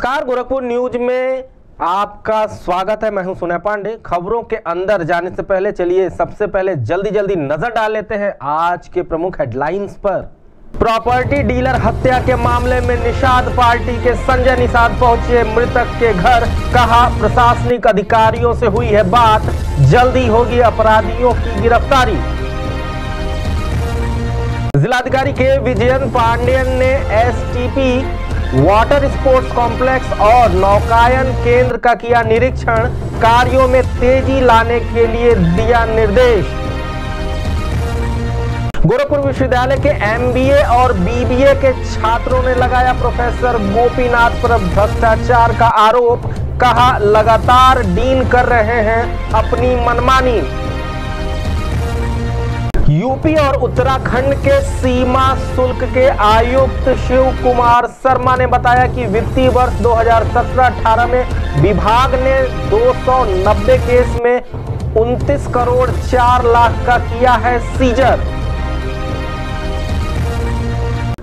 नमस्कार, गोरखपुर न्यूज़ में आपका स्वागत है। मैं हूँ सुनय पांडे। खबरों के अंदर जाने से पहले चलिए, सबसे पहले जल्दी जल्दी नज़र डाल लेते हैं आज के प्रमुख हेडलाइंस पर। प्रॉपर्टी डीलर हत्या के मामले में निषाद पार्टी के संजय निषाद पहुँचे मृतक के घर, कहा प्रशासनिक अधिकारियों से हुई है बात। जल्दी होगी अपराधियों की गिरफ्तारी। जिलाधिकारी के विजयन पांडेयन ने एसटीपी वाटर स्पोर्ट्स कॉम्प्लेक्स और नौकायन केंद्र का किया निरीक्षण। कार्यों में तेज़ी लाने के लिए दिया निर्देश। गोरखपुर विश्वविद्यालय के एमबीए और बीबीए के छात्रों ने लगाया प्रोफेसर गोपीनाथ पर भ्रष्टाचार का आरोप। कहा, लगातार डीन कर रहे हैं अपनी मनमानी। यूपी और उत्तराखंड के सीमा शुल्क के आयुक्त शिव कुमार शर्मा ने बताया कि वित्तीय वर्ष 2017-18 में विभाग ने 290 केस में 29 करोड़ 4 लाख का किया है सीजर।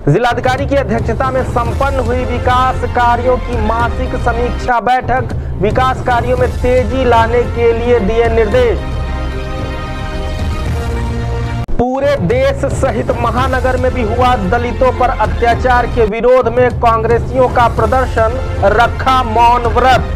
जिलाधिकारी की अध्यक्षता में संपन्न हुई विकास कार्यों की मासिक समीक्षा बैठक। विकास कार्यों में तेज़ी लाने के लिए दिए निर्देश। पूरे देश सहित महानगर में भी हुआ दलितों पर अत्याचार के विरोध में कांग्रेसियों का प्रदर्शन रखा मौन व्रत।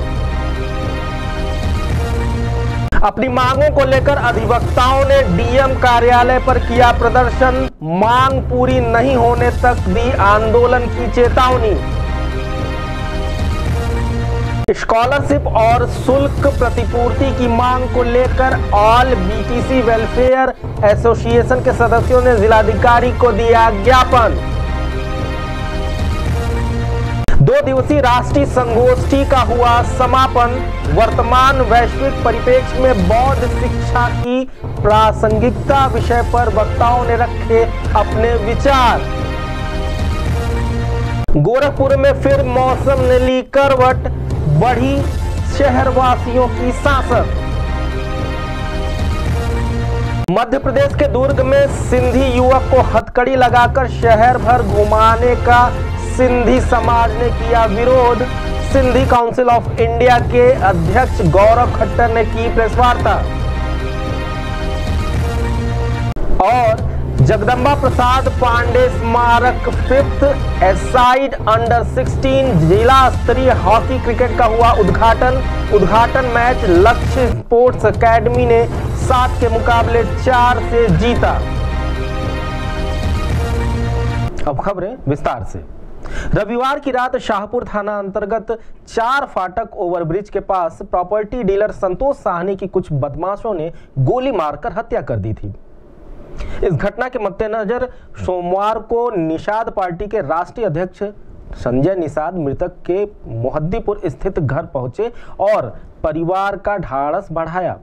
अपनी मांगों को लेकर अधिवक्ताओं ने डीएम कार्यालय पर किया प्रदर्शन। मांग पूरी नहीं होने तक दी आंदोलन की चेतावनी। स्कॉलरशिप और शुल्क प्रतिपूर्ति की मांग को लेकर ऑल बीटीसी वेलफेयर एसोसिएशन के सदस्यों ने जिलाधिकारी को दिया ज्ञापन। दो दिवसीय राष्ट्रीय संगोष्ठी का हुआ समापन। वर्तमान वैश्विक परिप्रेक्ष्य में बौद्ध शिक्षा की प्रासंगिकता विषय पर वक्ताओं ने रखे अपने विचार। गोरखपुर में फिर मौसम ने ली करवट। बढ़ी शहरवासियों की सांसद मध्य प्रदेश के दुर्ग में सिंधी युवक को हथकड़ी लगाकर शहर भर घुमाने का सिंधी समाज ने किया विरोध। सिंधी काउंसिल ऑफ़ इंडिया के अध्यक्ष गौरव खट्टर ने की प्रेस वार्ता और जगदम्बा प्रसाद पांडे स्मारक फिफ्थ एसाइड अंडर 16 जिला स्तरीय हॉकी क्रिकेट का हुआ उद्घाटन। उद्घाटन मैच लक्ष्य स्पोर्ट्स एकेडमी ने सात के मुकाबले चार से जीता। अब खबरें विस्तार से। रविवार की रात शाहपुर थाना अंतर्गत चार फाटक ओवरब्रिज के पास प्रॉपर्टी डीलर संतोष साहनी की कुछ बदमाशों ने गोली मारकर हत्या कर दी थी। इस घटना के मद्देनजर सोमवार को निषाद पार्टी के राष्ट्रीय अध्यक्ष संजय निषाद मृतक के मोहद्दीपुर स्थित घर पहुँचे और परिवार का ढाढ़स बढ़ाया।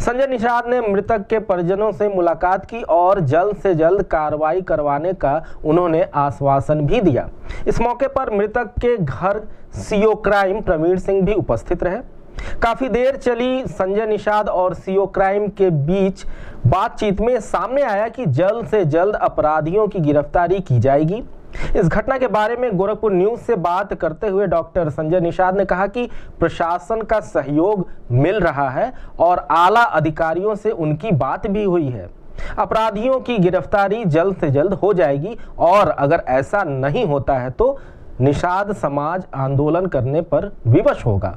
संजय निषाद ने मृतक के परिजनों से मुलाकात की और जल्द से जल्द कार्रवाई करवाने का उन्होंने आश्वासन भी दिया। इस मौके पर मृतक के घर सीओ क्राइम प्रवीण सिंह भी उपस्थित रहे। काफ़ी देर चली संजय निषाद और सीओ क्राइम के बीच बातचीत में सामने आया कि जल्द से जल्द अपराधियों की गिरफ्तारी की जाएगी। इस घटना के बारे में गोरखपुर न्यूज़ से बात करते हुए डॉक्टर संजय निषाद ने कहा कि प्रशासन का सहयोग मिल रहा है और आला अधिकारियों से उनकी बात भी हुई है। अपराधियों की गिरफ्तारी जल्द से जल्द हो जाएगी और अगर ऐसा नहीं होता है तो निषाद समाज आंदोलन करने पर विवश होगा।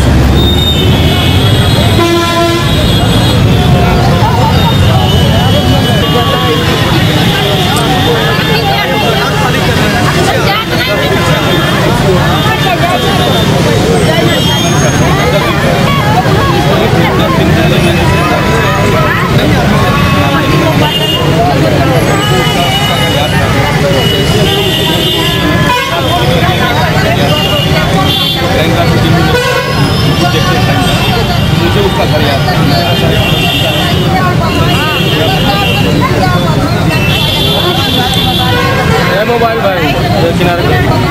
मोबाइल भाई किनारे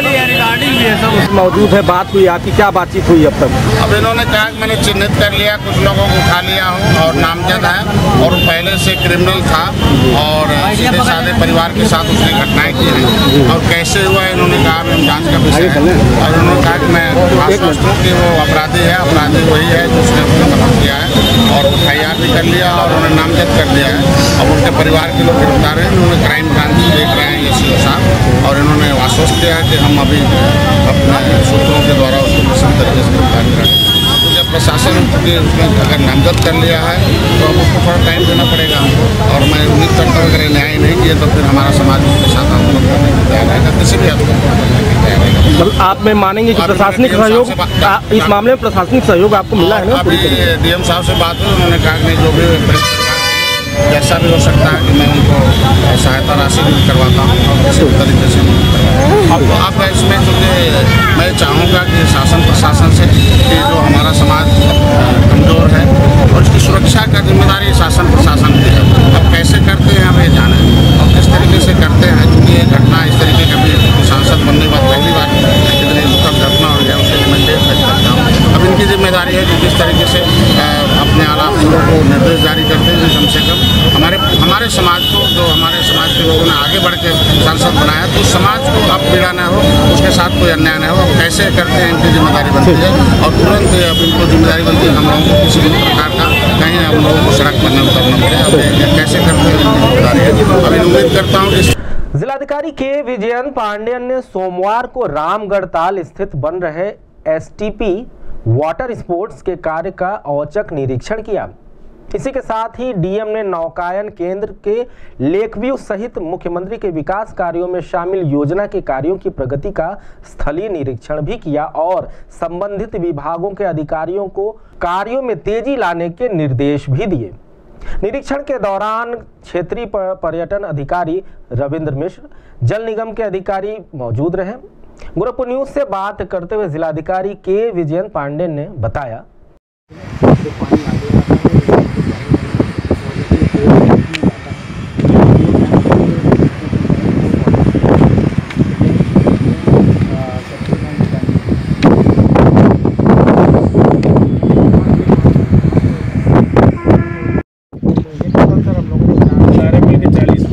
है सब मौजूद है, बात हुई आपकी, क्या बातचीत हुई अब तक? अब इन्होंने कहा मैंने चिन्हित कर लिया, कुछ लोगों को उठा लिया हूँ और नामजद है और पहले से क्रिमिनल था और सीधे साधे परिवार के साथ उसने घटनाएँ की हैं। और कैसे हुआ इन्होंने कहा हम जाँच का विषय है। और उन्होंने कहा कि मैं आश्वस्त हूँ कि वो अपराधी है, अपराधी वही है जिसने उसको कत्ल किया है और आई भी कर लिया और उन्हें नामजद कर लिया है। अब उनके परिवार के लोग गिरफ़्तार हैं, उन्होंने क्राइम ब्रांच देख रहे हैं। ये सी साहब और इन्होंने आश्वस्त किया है कि हम अभी अपने सूत्रों के द्वारा उसको किसी तरीके से गिरफ़्तार करेंगे जब प्रशासन के उसने अगर नामजद कर लिया है तो अब उसको थोड़ा टाइम देना पड़ेगा हमको। और मैं उम्मीद करता हूँ अगर न्याय नहीं किए तो फिर हमारा समाज उसके साथ आंदोलन करने की तैयार रहेगा किसी भी तक करने की तैयार रहेगा मतलब आप में मानेंगे कि प्रशासनिक सहयोग इस मामले में प्रशासनिक सहयोग आपको मिला है ना? डीएम साहब से बात हुई उन्होंने कहा कि जो भी जैसा भी हो सकता है कि मैं उनको सहायता राशि भी करवाता हूँ और किसी भी तरीके से उनको करवाता अब अब इसमें चूँकि मैं चाहूँगा कि शासन प्रशासन से कि जो हमारा समाज कमज़ोर है और उसकी सुरक्षा का ज़िम्मेदारी शासन प्रशासन की है अब कैसे करते हैं अब ये जाने और किस तरीके से करते हैं क्योंकि ये घटना इस तरीके का भी सांसद बनने बाद पहली बार इतनी दुखद घटना हो गया उसके लिए मैं देख सकता हूँ अब इनकी ज़िम्मेदारी है कि किस तरीके से अपने आला अफसरों को निर्देश जारी करते हैं कि कम से कम हमारे हमारे समाज को, जो हमारे समाज के लोगों ने आगे बढ़ के सांसद बनाया तो समाज को अब पीड़ा न हो, उसके साथ कोई अन्याय न हो। कैसे करते हैं, इनकी ज़िम्मेदारी बनती है और तुरंत अब इनको ज़िम्मेदारी बनती है हम लोगों को किसी भी प्रकार का कहीं हम लोगों को सड़क पर न उतरना पड़े। अब कैसे करते हैं, इनकी ज़िम्मेदारी है। इन उम्मीद करता हूँ जिलाधिकारी के विजयन पांडेयन ने सोमवार को रामगढ़ ताल स्थित बन रहे एसटीपी वाटर स्पोर्ट्स के कार्य का औचक निरीक्षण किया। इसी के साथ ही डीएम ने नौकायन केंद्र के लेक व्यू सहित मुख्यमंत्री के विकास कार्यों में शामिल योजना के कार्यों की प्रगति का स्थलीय निरीक्षण भी किया और संबंधित विभागों के अधिकारियों को कार्यों में तेज़ी लाने के निर्देश भी दिए। निरीक्षण के दौरान क्षेत्रीय पर्यटन अधिकारी रविंद्र मिश्र, जल निगम के अधिकारी मौजूद रहे। गोरखपुर न्यूज़ से बात करते हुए जिलाधिकारी के विजयन पांडे ने बताया सारे मिल के चालीस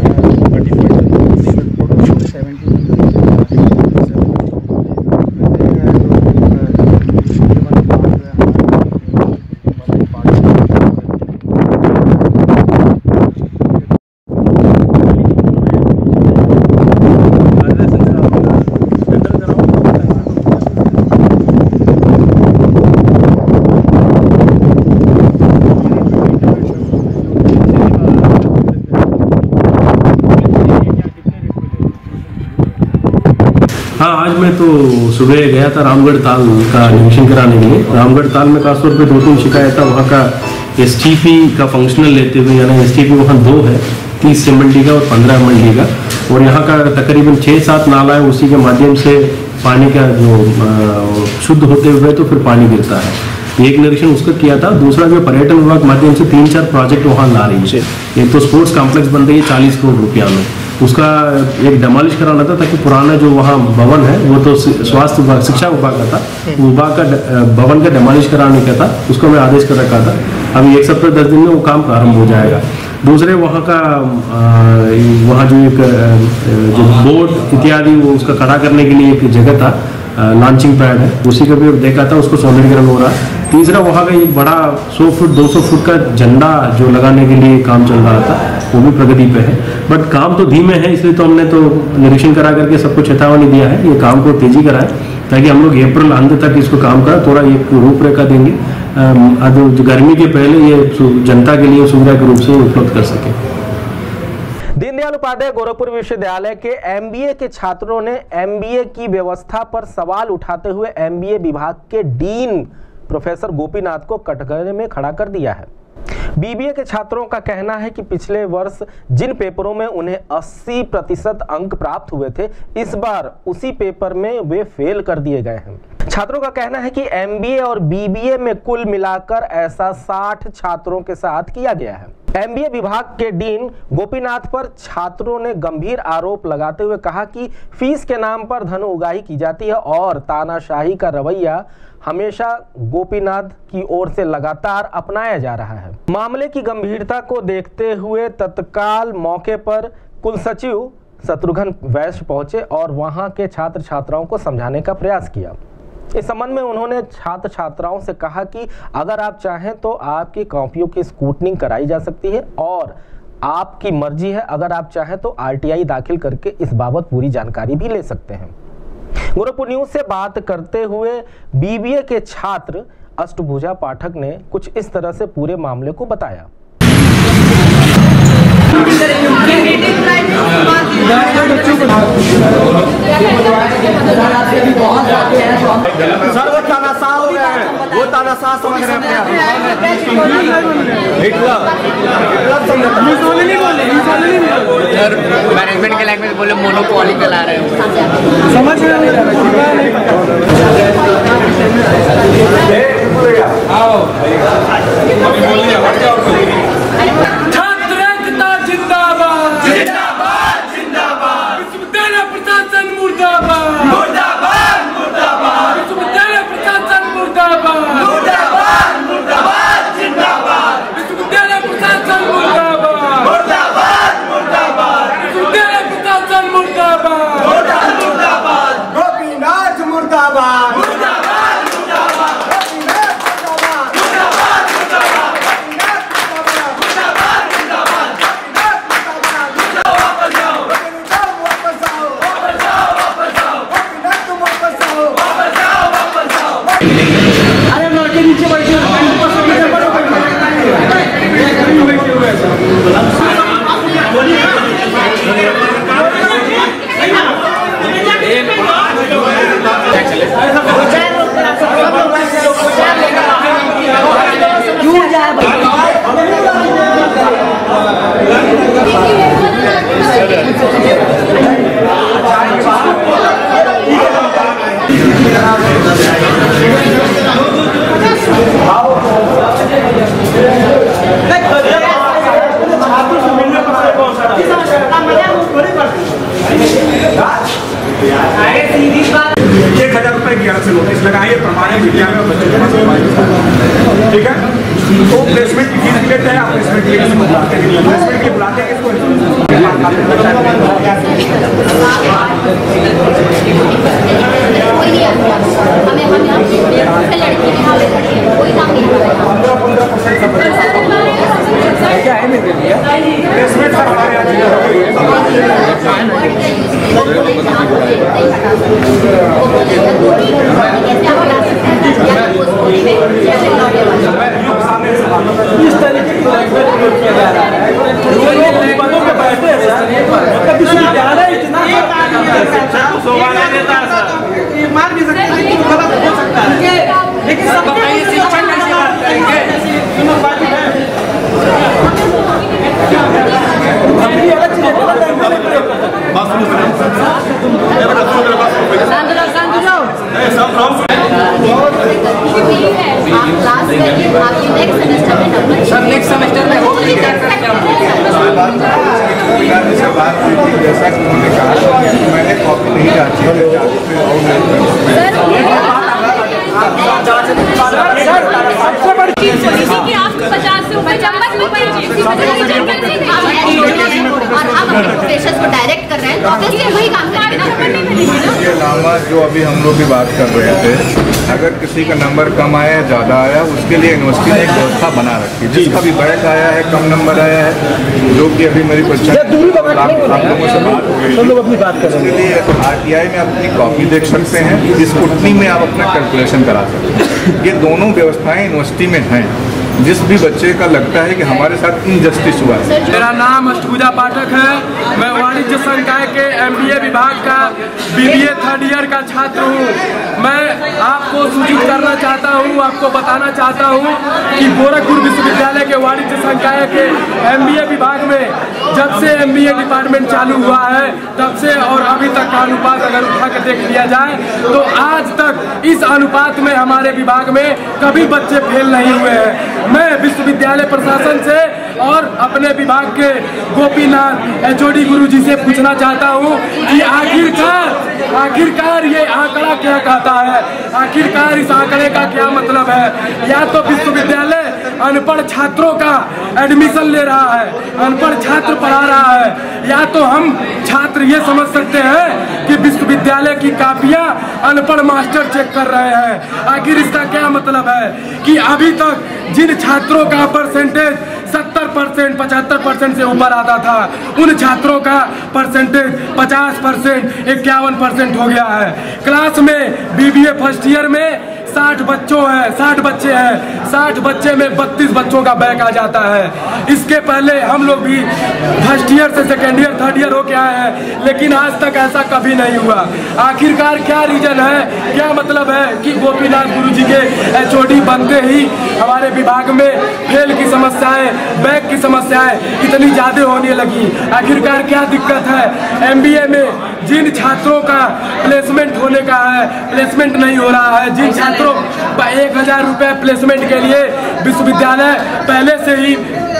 हाँ आज मैं तो सुबह गया था रामगढ़ ताल का निरीक्षण कराने के लिए। रामगढ़ ताल में खासतौर पे दो तीन शिकायत है वहाँ का एसटीपी का फंक्शनल लेते हुए यानी एस टी वहाँ दो है तीस एम का और पंद्रह एम का। और यहाँ का तकरीबन छः सात नाला है उसी के माध्यम से पानी का जो शुद्ध होते हुए तो फिर पानी गिरता है। एक निरीक्षण उसका किया था। दूसरा जो पर्यटन विभाग माध्यम से तीन चार प्रोजेक्ट वहाँ ला रही है। एक तो स्पोर्ट्स कॉम्प्लेक्स बन रही है चालीस करोड़ रुपया में। उसका एक डेमोलिश कराना था ताकि पुराना जो वहाँ भवन है वो तो स्वास्थ्य विभाग शिक्षा विभाग का था। विभाग का भवन का डेमोलिश कराने का था उसको मैं आदेश कर रखा था। अभी एक सप्ताह दस दिन में वो काम प्रारंभ हो जाएगा। दूसरे वहाँ का वहाँ जो एक जो बोर्ड इत्यादि वो उसका खड़ा करने के लिए एक जगह था। लॉन्चिंग पैड है। उसी का भी देखा था, उसको सौंदर्यकरण हो रहा। है तीसरा, वहाँ का एक बड़ा 100 फुट 200 फुट का झंडा जो लगाने के लिए काम चल रहा था, वो भी प्रगति पे है। बट काम तो धीमे है, इसलिए तो हमने तो निरीक्षण करा करके सबको चेतावनी दिया है ये काम को तेज़ी कराए, ताकि हम लोग अप्रैल अंत तक इसको काम का थोड़ा एक रूपरेखा देंगे। गर्मी के पहले ये जनता के लिए सुविधा के रूप से उपलब्ध कर सके। दीनदयाल उपाध्याय गोरखपुर विश्वविद्यालय के एमबीए के छात्रों ने एमबीए की व्यवस्था पर सवाल उठाते हुए एमबीए विभाग के डीन प्रोफेसर गोपीनाथ को कटघरे में खड़ा कर दिया है। बीबीए के छात्रों का कहना है कि पिछले वर्ष जिन पेपरों में उन्हें 80 प्रतिशत अंक प्राप्त हुए थे, इस बार उसी पेपर में वे फेल कर दिए गए हैं। छात्रों का कहना है कि एमबीए और बीबीए में कुल मिलाकर ऐसा 60 छात्रों के साथ किया गया है। एमबीए विभाग के डीन गोपीनाथ पर छात्रों ने गंभीर आरोप लगाते हुए कहा कि फ़ीस के नाम पर धन उगाही की जाती है और तानाशाही का रवैया हमेशा गोपीनाथ की ओर से लगातार अपनाया जा रहा है। मामले की गंभीरता को देखते हुए तत्काल मौके पर कुल सचिव शत्रुघ्न वैश्य पहुँचे और वहाँ के छात्र छात्राओं को समझाने का प्रयास किया। इस संबंध में उन्होंने छात्र छात्राओं से कहा कि अगर आप चाहें तो आपकी कॉपियों की स्कूटनिंग कराई जा सकती है और आपकी मर्ज़ी है, अगर आप चाहें तो आरटीआई दाखिल करके इस बाबत पूरी जानकारी भी ले सकते हैं। गोरखपुर न्यूज़ से बात करते हुए बीबीए के छात्र अष्टभुजा पाठक ने कुछ इस तरह से पूरे मामले को बताया। सर वो तानाशाह हो गया है वो तानाशाह समझ रहे हैं अपने सर मैनेजमेंट के लैंग्वेज बोले मोनोपोली चला रहे हो। समझ रहे छात्र ये मान नहीं सकते कि गलत हो सकता है लेकिन सब बताइए शिक्षण कैसे बात करेंगे ईमानदारी है अपनी अलग चीज़ें गलत लैंग्वेज प्रयोग करते हैं आप क्लास करिए आपके नेक्स्ट सेमेस्टर में सर नेक्स्ट सेमेस्टर में हो गई क्या से बात हुई थी जैसा कि उन्होंने कहा कि मैंने कॉपी नहीं डाली है और सबसे बड़ी चीज़ इसी की आप पचास से ऊपर चम्मच में पड़ी और हम अपने को डायरेक्ट कर रहे हैं तो ऑब्वियसली वही काम इसके अलावा जो अभी हम लोग भी बात कर रहे थे अगर किसी का नंबर कम आया या ज़्यादा आया उसके लिए यूनिवर्सिटी ने एक व्यवस्था बना रखी है। जिसका भी बैक आया है कम नंबर आया है जो कि अभी मेरी परीक्षा आप लोगों से बात हो गई उसके लिए आरटीआई में आप अपनी कॉपी देख सकते हैं। स्कूटनी में आप अपना कैलकुलेशन करा सकते हैं। ये दोनों व्यवस्थाएँ यूनिवर्सिटी में हैं। जिस भी बच्चे का लगता है कि हमारे साथ इनजस्टिस हुआ। है मेरा नाम अष्टभुजा पाठक है। मैं वाणिज्य संकाय के एमबीए विभाग का बीबीए थर्ड ईयर का छात्र हूँ। मैं आपको सूचित करना चाहता हूँ, आपको बताना चाहता हूँ कि गोरखपुर विश्वविद्यालय के वाणिज्य संकाय के एमबीए विभाग में जब से एमबीए डिपार्टमेंट चालू हुआ है, तब से और अभी तक का अनुपात अगर उठा कर देख लिया जाए तो आज तक इस अनुपात में हमारे विभाग में कभी बच्चे फेल नहीं हुए हैं। मैं विश्वविद्यालय प्रशासन से और अपने विभाग के गोपीनाथ एचओडी गुरु जी से पूछना चाहता हूँ कि आखिरकार आखिरकार ये आंकड़ा क्या कहता है? आखिरकार इस आंकड़े का क्या मतलब है? या तो विश्वविद्यालय अनपढ़ छात्रों का एडमिशन ले रहा है, अनपढ़ छात्र पढ़ा रहा है, या तो हम छात्र ये समझ सकते हैं कि विश्वविद्यालय की कापियाँ अनपढ़ मास्टर चेक कर रहे हैं। आखिर इसका क्या मतलब है? कि अभी तक जिन छात्रों का परसेंटेज सत्तर परसेंट, पचहत्तर परसेंट से ऊपर आता था। उन छात्रों का परसेंटेज पचास परसेंट, इक्यावन परसेंट हो गया है। क्लास में बीबीए फ़र्स्ट ईयर में साठ बच्चों हैं, साठ बच्चे हैं। साठ बच्चे में बत्तीस बच्चों का बैक आ जाता है। इसके पहले हम लोग भी फ़र्स्ट ईयर से सेकेंड ईयर थर्ड ईयर होके आए हैं, लेकिन आज तक ऐसा कभी नहीं हुआ। आखिरकार क्या रीजन है? क्या मतलब है कि गोपीनाथ गुरु जी के एचओडी बनते ही हमारे विभाग में फेल की समस्याएँ बैक की समस्याएँ इतनी ज़्यादा होने लगी? आखिरकार क्या दिक्कत है? एमबीए में जिन छात्रों का प्लेसमेंट होने का है प्लेसमेंट नहीं हो रहा है, जिन छात्रों एक हज़ार रुपए प्लेसमेंट के लिए विश्वविद्यालय पहले से ही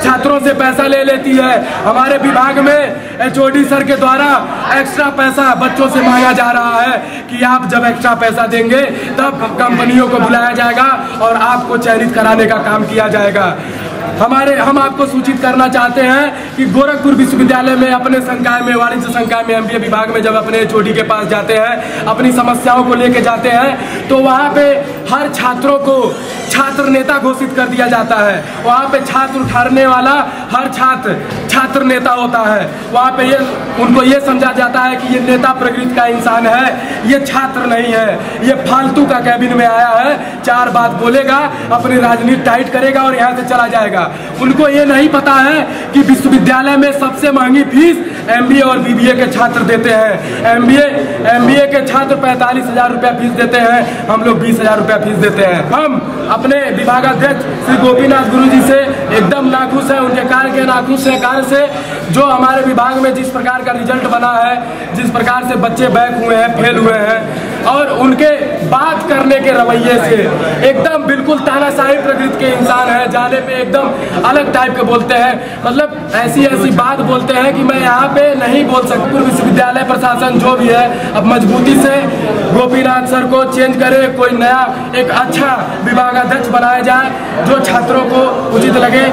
छात्रों से पैसा ले लेती है। हमारे विभाग में एचओडी सर के द्वारा एक्स्ट्रा पैसा बच्चों से मांगा जा रहा है कि आप जब एक्स्ट्रा पैसा देंगे, तब कंपनियों को बुलाया जाएगा और आपको चयनित कराने का काम किया जाएगा। हमारे, हम आपको सूचित करना चाहते हैं कि गोरखपुर विश्वविद्यालय में, अपने संकाय में, वाणिज्य संकाय में एमबीए विभाग में जब अपने एचओडी के पास जाते हैं, अपनी समस्याओं को लेके जाते हैं तो वहाँ पे हर छात्रों को छात्र नेता घोषित कर दिया जाता है। वहाँ पे छात्र उठाने वाला हर छात्र छात्र नेता होता है। वहाँ पे ये, उनको ये समझा जाता है कि ये नेता प्रकृति का इंसान है, ये छात्र नहीं है। ये फालतू का कैबिन में आया है, चार बात बोलेगा, अपनी राजनीति टाइट करेगा और यहाँ से चला जाएगा। उनको ये नहीं पता है कि विश्वविद्यालय में सबसे महँगी फ़ीस एमबीए और बीबीए के छात्र देते हैं। एमबीए एमबीए के छात्र पैंतालीस हज़ार रुपया फ़ीस देते हैं, हम लोग बीस हज़ार रुपया फ़ीस देते हैं। हम अपने विभागाध्यक्ष श्री गोपीनाथ गुरु जी से एकदम नाखुश है, उनके कार्य के नाखुश है, कार्य से जो हमारे विभाग में जिस प्रकार का रिज़ल्ट बना है, जिस प्रकार से बच्चे बैक हुए हैं, फेल हुए हैं, और उनके बात करने के रवैये से एकदम बिल्कुल तानाशाही प्रकृति के इंसान है, जाने पे एकदम अलग टाइप के बोलते हैं। मतलब ऐसी ऐसी बात बोलते हैं कि मैं यहाँ पे नहीं बोल सकता विश्वविद्यालय प्रशासन जो भी है, अब मजबूती से गोपीनाथ सर को चेंज करे, कोई नया एक अच्छा विभागाध्यक्ष बनाया जाए, जो छात्रों को उचित लगे,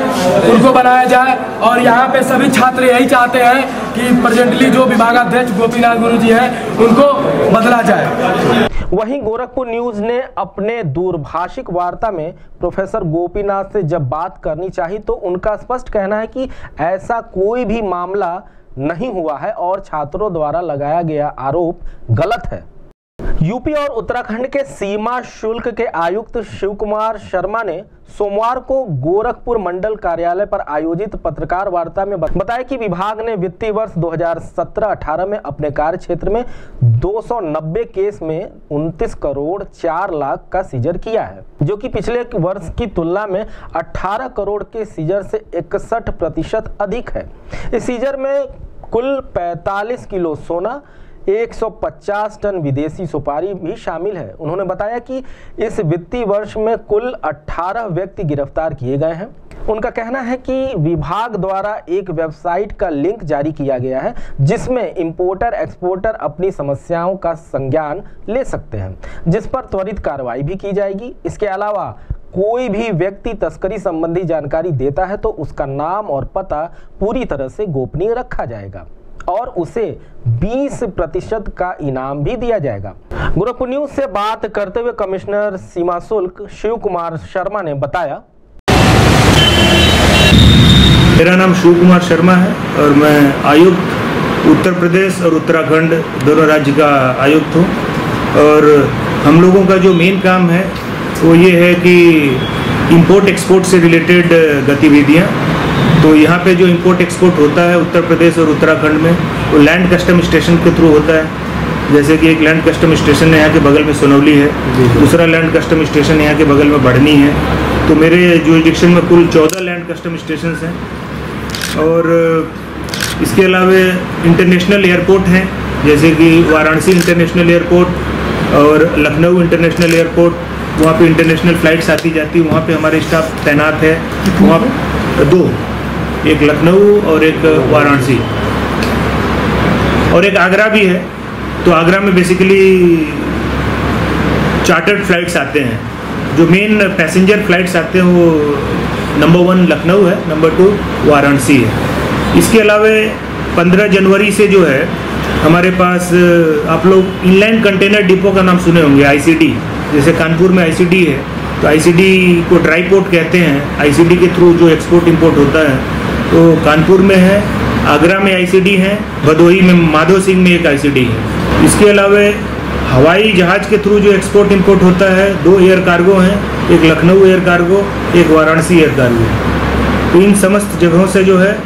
उनको बनाया जाए। और यहाँ पे सभी छात्र यही चाहते हैं कि प्रेजेंटली जो विभागाध्यक्ष गोपीनाथ गुरु जी हैं, उनको बदला जाए। वहीं गोरखपुर न्यूज़ ने अपने दूरभाषिक वार्ता में प्रोफेसर गोपीनाथ से जब बात करनी चाहिए तो उनका स्पष्ट कहना है कि ऐसा कोई भी मामला नहीं हुआ है और छात्रों द्वारा लगाया गया आरोप गलत है। यूपी और उत्तराखंड के सीमा शुल्क के आयुक्त शिव कुमार शर्मा ने सोमवार को गोरखपुर मंडल कार्यालय पर आयोजित पत्रकार वार्ता में बताया कि विभाग ने वित्तीय वर्ष 2017-18 में अपने कार्य क्षेत्र में 290 केस में 29 करोड़ 4 लाख का सीजर किया है, जो कि पिछले वर्ष की तुलना में 18 करोड़ के सीजर से इकसठ प्रतिशत अधिक है। इस सीजर में कुल 45 किलो सोना 150 टन विदेशी सुपारी भी शामिल है। उन्होंने बताया कि इस वित्तीय वर्ष में कुल 18 व्यक्ति गिरफ़्तार किए गए हैं। उनका कहना है कि विभाग द्वारा एक वेबसाइट का लिंक जारी किया गया है, जिसमें इंपोर्टर, एक्सपोर्टर अपनी समस्याओं का संज्ञान ले सकते हैं, जिस पर त्वरित कार्रवाई भी की जाएगी। इसके अलावा कोई भी व्यक्ति तस्करी संबंधी जानकारी देता है तो उसका नाम और पता पूरी तरह से गोपनीय रखा जाएगा और उसे 20 प्रतिशत का इनाम भी दिया जाएगा। गोरखपुर न्यूज़ से बात करते हुए कमिश्नर सीमा शुल्क शिव कुमार शर्मा ने बताया। मेरा नाम शिव कुमार शर्मा है और मैं आयुक्त उत्तर प्रदेश और उत्तराखंड दोनों राज्य का आयुक्त हूँ। और हम लोगों का जो मेन काम है वो ये है कि इंपोर्ट एक्सपोर्ट से रिलेटेड गतिविधियाँ। तो यहाँ पे जो इंपोर्ट एक्सपोर्ट होता है उत्तर प्रदेश और उत्तराखंड में वो लैंड कस्टम स्टेशन के थ्रू होता है। जैसे कि एक लैंड कस्टम स्टेशन यहाँ के बगल में सोनौली है दूसरा लैंड कस्टम स्टेशन यहाँ के बगल में बढ़नी है। तो मेरे जुरिडिक्शन में कुल चौदह लैंड कस्टम स्टेशन हैं। और इसके अलावा इंटरनेशनल एयरपोर्ट हैं जैसे कि वाराणसी इंटरनेशनल एयरपोर्ट और लखनऊ इंटरनेशनल एयरपोर्ट वहाँ पे इंटरनेशनल फ़्लाइट्स आती जाती है वहाँ पे हमारे स्टाफ तैनात है। वहाँ दो, एक लखनऊ और एक वाराणसी। और एक आगरा भी है। तो आगरा में बेसिकली चार्टर्ड फ्लाइट्स आते हैं। जो मेन पैसेंजर फ्लाइट्स आते हैं, वो नंबर वन लखनऊ है नंबर टू वाराणसी है। इसके अलावा 15 जनवरी से जो है, हमारे पास, आप लोग इनलाइन कंटेनर डिपो का नाम सुने होंगे आईसीडी जैसे कानपुर में आईसीडी है तो आईसीडी को ड्राई पोर्ट कहते हैं। आईसीडी के थ्रू जो एक्सपोर्ट इंपोर्ट होता है तो कानपुर में है, आगरा में आईसीडी है, भदोही में माधो सिंह में एक आईसीडी है। इसके अलावा हवाई जहाज़ के थ्रू जो एक्सपोर्ट इंपोर्ट होता है, दो एयर कार्गो हैं, एक लखनऊ एयर कार्गो एक वाराणसी एयर कार्गो तो इन समस्त जगहों से जो है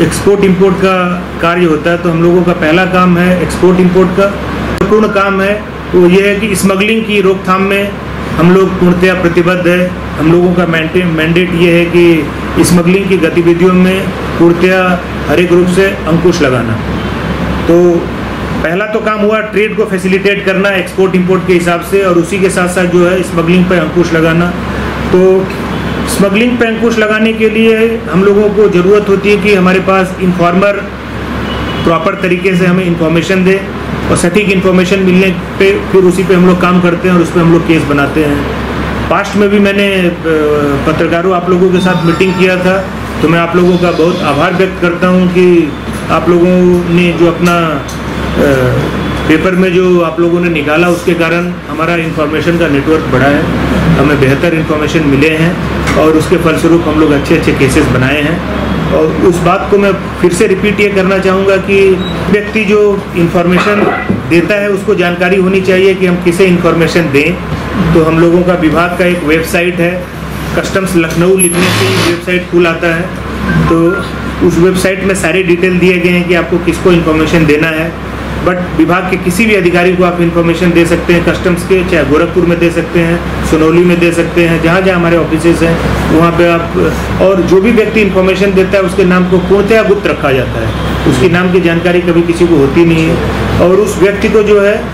एक्सपोर्ट इंपोर्ट का कार्य होता है। तो हम लोगों का पहला काम है एक्सपोर्ट इंपोर्ट का। पूर्ण काम है वो ये है कि स्मगलिंग की रोकथाम में हम लोग पूर्णतया प्रतिबद्ध है। हम लोगों का मैंडेट ये है कि स्मगलिंग की गतिविधियों में पूर्णतया हर एक रूप से अंकुश लगाना। तो पहला तो काम हुआ ट्रेड को फैसिलिटेट करना एक्सपोर्ट इंपोर्ट के हिसाब से और उसी के साथ साथ जो है स्मगलिंग पर अंकुश लगाना। तो स्मगलिंग पर अंकुश लगाने के लिए हम लोगों को ज़रूरत होती है कि हमारे पास इन्फॉर्मर प्रॉपर तरीके से हमें इंफॉर्मेशन दे और सटीक इन्फॉर्मेशन मिलने पे फिर उसी पे हम लोग काम करते हैं और उस पर हम लोग केस बनाते हैं। पास्ट में भी मैंने पत्रकारों आप लोगों के साथ मीटिंग किया था तो मैं आप लोगों का बहुत आभार व्यक्त करता हूँ कि आप लोगों ने जो अपना पेपर में जो आप लोगों ने निकाला उसके कारण हमारा इन्फॉर्मेशन का नेटवर्क बढ़ा है, हमें बेहतर इन्फॉर्मेशन मिले हैं और उसके फलस्वरूप हम लोग अच्छे अच्छे केसेस बनाए हैं। और उस बात को मैं फिर से रिपीट ये करना चाहूँगा कि व्यक्ति जो इन्फॉर्मेशन देता है, उसको जानकारी होनी चाहिए कि हम किसे इन्फॉर्मेशन दें। तो हम लोगों का विभाग का एक वेबसाइट है कस्टम्स लखनऊ लिखने से ही वेबसाइट खुल आता है। तो उस वेबसाइट में सारे डिटेल दिए गए हैं कि आपको किसको इन्फॉर्मेशन देना है। बट विभाग के किसी भी अधिकारी को आप इन्फॉर्मेशन दे सकते हैं कस्टम्स के, चाहे गोरखपुर में दे सकते हैं, सोनौली में दे सकते हैं, जहाँ जहाँ हमारे ऑफ़िस हैं, वहाँ पे आप, और जो भी व्यक्ति इन्फॉर्मेशन देता है, उसके नाम को पूर्णतया गुप्त रखा जाता है। उसके नाम की जानकारी कभी किसी को होती नहीं है। और उस व्यक्ति को जो है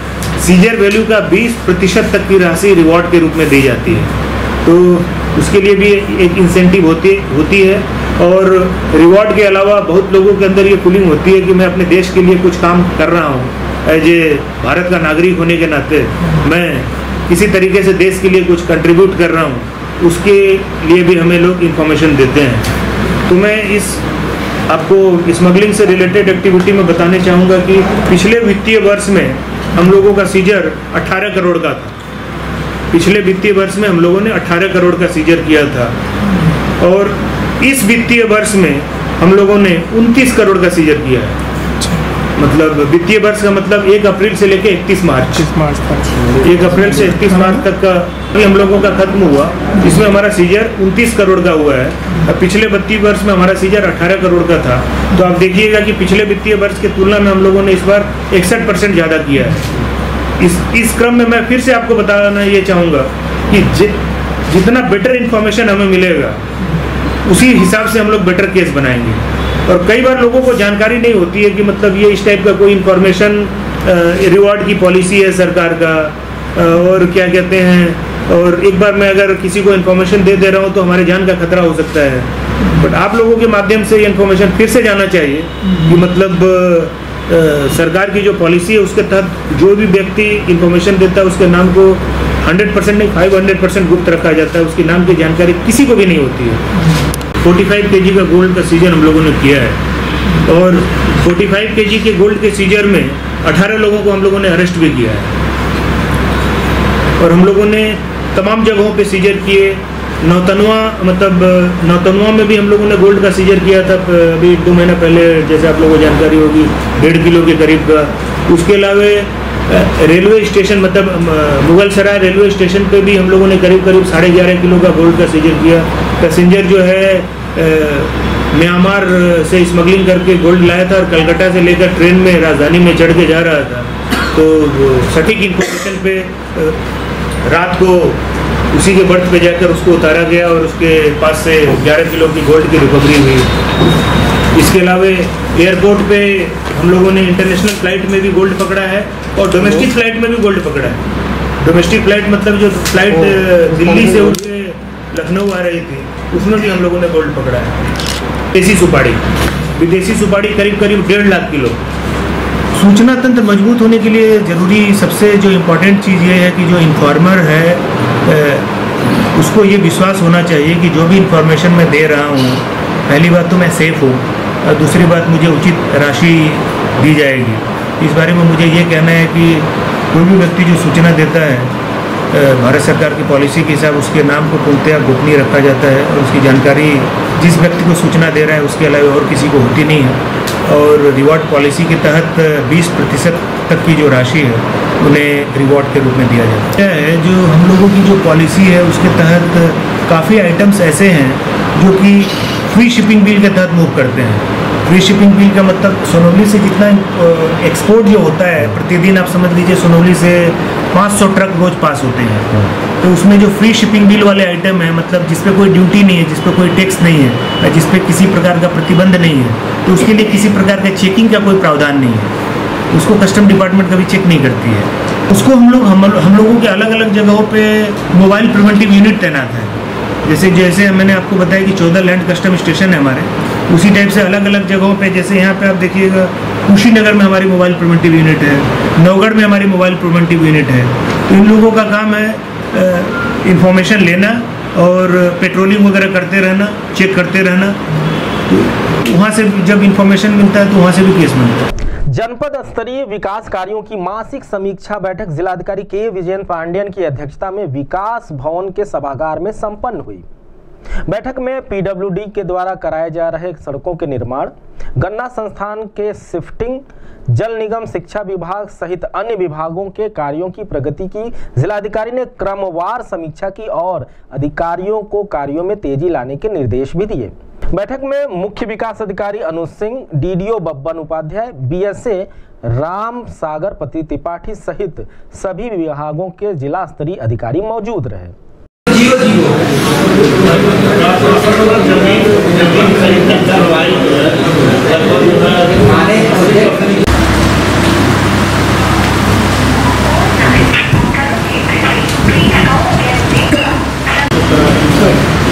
सीजर वैल्यू का 20 प्रतिशत तक की राशि रिवॉर्ड के रूप में दी जाती है। तो उसके लिए भी एक इंसेंटिव होती होती है। और रिवॉर्ड के अलावा बहुत लोगों के अंदर ये फीलिंग होती है कि मैं अपने देश के लिए कुछ काम कर रहा हूँ। एज ए भारत का नागरिक होने के नाते मैं किसी तरीके से देश के लिए कुछ कंट्रीब्यूट कर रहा हूँ, उसके लिए भी हमें लोग इन्फॉर्मेशन देते हैं। तो मैं इस आपको स्मगलिंग से रिलेटेड एक्टिविटी में बताने चाहूँगा कि पिछले वित्तीय वर्ष में हम लोगों का सीजर 18 करोड़ का था। पिछले वित्तीय वर्ष में हम लोगों ने 18 करोड़ का सीजर किया था। और इस वित्तीय वर्ष में हम लोगों ने 29 करोड़ का सीजर किया है। मतलब वित्तीय वर्ष का मतलब एक अप्रैल से लेकर इकतीस मार्च। मार्च तक। एक अप्रैल से इकतीस मार्च तक का हम लोगों का खत्म हुआ। इसमें हमारा सीजर 29 करोड़ का हुआ है। और पिछले वित्तीय वर्ष में हमारा सीजर 18 करोड़ का था। तो आप देखिएगा कि पिछले वित्तीय वर्ष की तुलना में हम लोगों ने इस बार इकसठ परसेंट ज़्यादा किया है। इस इस क्रम में मैं फिर से आपको बताना ये चाहूँगा कि जि, जितना बेटर इन्फॉर्मेशन हमें मिलेगा उसी हिसाब से हम लोग बेटर केस बनाएँगे। और कई बार लोगों को जानकारी नहीं होती है कि मतलब ये इस टाइप का कोई इन्फॉर्मेशन रिवॉर्ड की पॉलिसी है सरकार का और क्या कहते हैं और एक बार मैं अगर किसी को इन्फॉर्मेशन दे दे रहा हूँ तो हमारे जान का खतरा हो सकता है। बट आप लोगों के माध्यम से ये इन्फॉर्मेशन फिर से जाना चाहिए कि मतलब आ, सरकार की जो पॉलिसी है उसके तहत जो भी व्यक्ति इन्फॉर्मेशन देता है उसके नाम को 100 परसेंट नहीं 500 परसेंट गुप्त रखा जाता है उसके नाम की जानकारी किसी को भी नहीं होती है। 45 केजी का गोल्ड का सीज़न हम लोगों ने किया है। और 45 केजी के गोल्ड के सीजर में 18 लोगों को हम लोगों ने अरेस्ट भी किया है। और हम लोगों ने तमाम जगहों पे सीजर किए। नौतनवा मतलब नौतनवा में भी हम लोगों ने गोल्ड का सीजर किया था अभी दो महीना पहले, जैसे आप लोगों को जानकारी होगी, डेढ़ किलो के करीब का। उसके अलावा रेलवे स्टेशन मतलब मुगल सराय रेलवे स्टेशन पे भी हम लोगों ने करीब करीब साढ़े ग्यारह किलो का गोल्ड का सीजर किया। पैसेंजर जो है म्यांमार से स्मगलिंग करके गोल्ड लाया था और कलकत्ता से लेकर ट्रेन में, राजधानी में चढ़ के जा रहा था। तो सटीक इन्फॉर्मेशन पे रात को उसी के बर्थ पे जाकर उसको उतारा गया और उसके पास से 11 किलो की गोल्ड की रिकवरी हुई। इसके अलावा एयरपोर्ट पे हम लोगों ने इंटरनेशनल फ़्लाइट में भी गोल्ड पकड़ा है और डोमेस्टिक फ़्लाइट में भी गोल्ड पकड़ा है। डोमेस्टिक फ़्लाइट मतलब जो फ़्लाइट दिल्ली से उठ के लखनऊ आ रही थी उसमें भी हम लोगों ने गोल्ड पकड़ा है। देसी सुपारी विदेशी सुपारी करीब करीब डेढ़ लाख किलो। सूचना तंत्र मज़बूत होने के लिए ज़रूरी सबसे जो इम्पोर्टेंट चीज़ ये है कि जो इन्फॉर्मर है उसको ये विश्वास होना चाहिए कि जो भी इंफॉर्मेशन मैं दे रहा हूँ पहली बात तो मैं सेफ़ हूँ। और दूसरी बात मुझे उचित राशि दी जाएगी। इस बारे में मुझे ये कहना है कि कोई भी व्यक्ति जो सूचना देता है भारत सरकार की पॉलिसी के हिसाब उसके नाम को पूर्णतया गोपनीय रखा जाता है और उसकी जानकारी जिस व्यक्ति को सूचना दे रहा है उसके अलावा और किसी को होती नहीं है। और रिवॉर्ड पॉलिसी के तहत 20 प्रतिशत तक की जो राशि है, उन्हें रिवॉर्ड के रूप में दिया जाता है। जो हम लोगों की जो पॉलिसी है, उसके तहत काफ़ी आइटम्स ऐसे हैं जो कि फ्री शिपिंग बिल के तहत मूव करते हैं। फ्री शिपिंग बिल का मतलब सोनौली से जितना एक्सपोर्ट जो होता है प्रतिदिन आप समझ लीजिए सोनौली से 500 ट्रक रोज पास होते हैं। तो उसमें जो फ्री शिपिंग बिल वाले आइटम है मतलब जिस पे कोई ड्यूटी नहीं है जिस पे कोई टैक्स नहीं है या जिस पे किसी प्रकार का प्रतिबंध नहीं है तो उसके लिए किसी प्रकार का चेकिंग का कोई प्रावधान नहीं है। उसको कस्टम डिपार्टमेंट कभी चेक नहीं करती है। उसको हम लोग हम हम लोगों के अलग अलग जगहों पर मोबाइल प्रिवेंटिव यूनिट तैनात है। जैसे जैसे मैंने आपको बताया कि चौदह लैंड कस्टम स्टेशन है हमारे, उसी टाइप से अलग अलग जगहों पे, जैसे यहाँ पे आप देखिएगा, कुशीनगर में हमारी मोबाइल प्रिवेंटिव यूनिट है नवगढ़ में हमारी मोबाइल प्रिवेंटिव यूनिट है। तो इन लोगों का काम है इंफॉर्मेशन लेना और पेट्रोलिंग वगैरह करते रहना चेक करते रहना। तो वहाँ से जब इंफॉर्मेशन मिलता है तो वहाँ से भी केस बनता है। जनपद स्तरीय विकास कार्यों की मासिक समीक्षा बैठक जिलाधिकारी के विजयन पांडेयन की अध्यक्षता में विकास भवन के सभागार में संपन्न हुई। बैठक में पीडब्ल्यूडी के द्वारा कराए जा रहे सड़कों के निर्माण, गन्ना संस्थान के शिफ्टिंग जल निगम, शिक्षा विभाग सहित अन्य विभागों के कार्यों की प्रगति की। जिलाधिकारी ने क्रमवार समीक्षा की और अधिकारियों को कार्यों में तेज़ी लाने के निर्देश भी दिए। बैठक में मुख्य विकास अधिकारी अनुज सिंह, डीडीओ बब्बन उपाध्याय, बीएसए राम सागर, पति त्रिपाठी सहित सभी विभागों के जिला स्तरीय अधिकारी मौजूद रहे।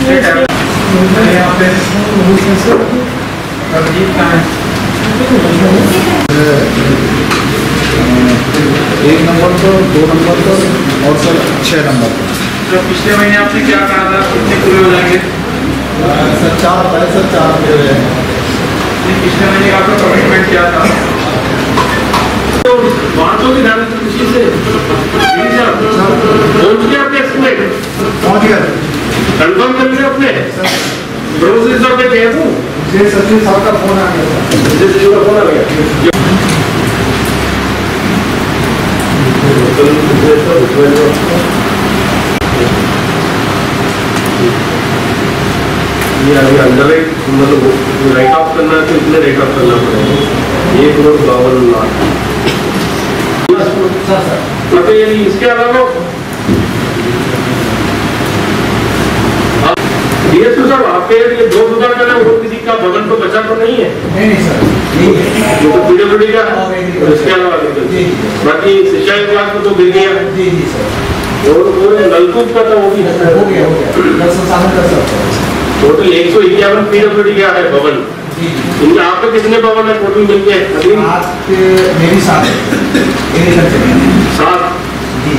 एक नंबर तो दो नंबर तो और सर छः नंबर तो पिछले महीने आपने क्या कहा था? कितने पूरे हो जाएँगे? सर चार पहले सर चार पूरे हैं नहीं, पिछले महीने का आपका कमिटमेंट क्या था? तो बातों की ध्यान खुशी से। पहुँच गया गया कंफर्म कर लिया अपने। प्रोसेस ऑफ़ द केस ये सचिन साहब का फ़ोन आ गया था। फ़ोन आ गया। ये अभी अंडर मतलब राइट ऑफ़ करना है तो इतने राइट ऑफ़ करना पड़ेगा। एक करोड़ बावन लाख। मतलब ये इसके अलावा डीएसपी साहब आपके ये दो दुकान का नाम किसी का भवन तो बचा तो नहीं है। नहीं सर जो तो पीडब्ल्यूडी का इसके अलावा बाकी शिक्षा विभाग को तो गिर गया। जी जी सर। और वो नलकूप का था वो भी है। हो गया हो गया। का टोटल एक सौ इक्यावन पीडब्ल्यूडी का है भवन। इनके आप कितने भवन है टोटल मिलके अभी मेरी साथ सात? आपके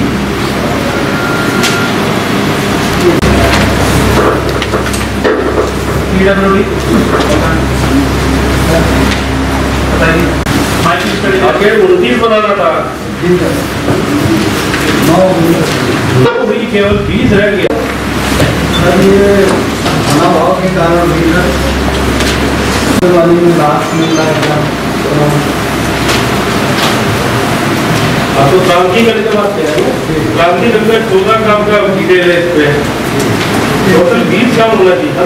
उनतीस बनाना था। नौ भी केवल बीस रह गया। सर ये खाना भाव के कारण भी है वाली में लास्ट मिल रहा है आप तो क्रांति करने के बाद क्रांति करके चौदह काम का डिटेल है इस पे। टोटल बीस काम होना चाहिए था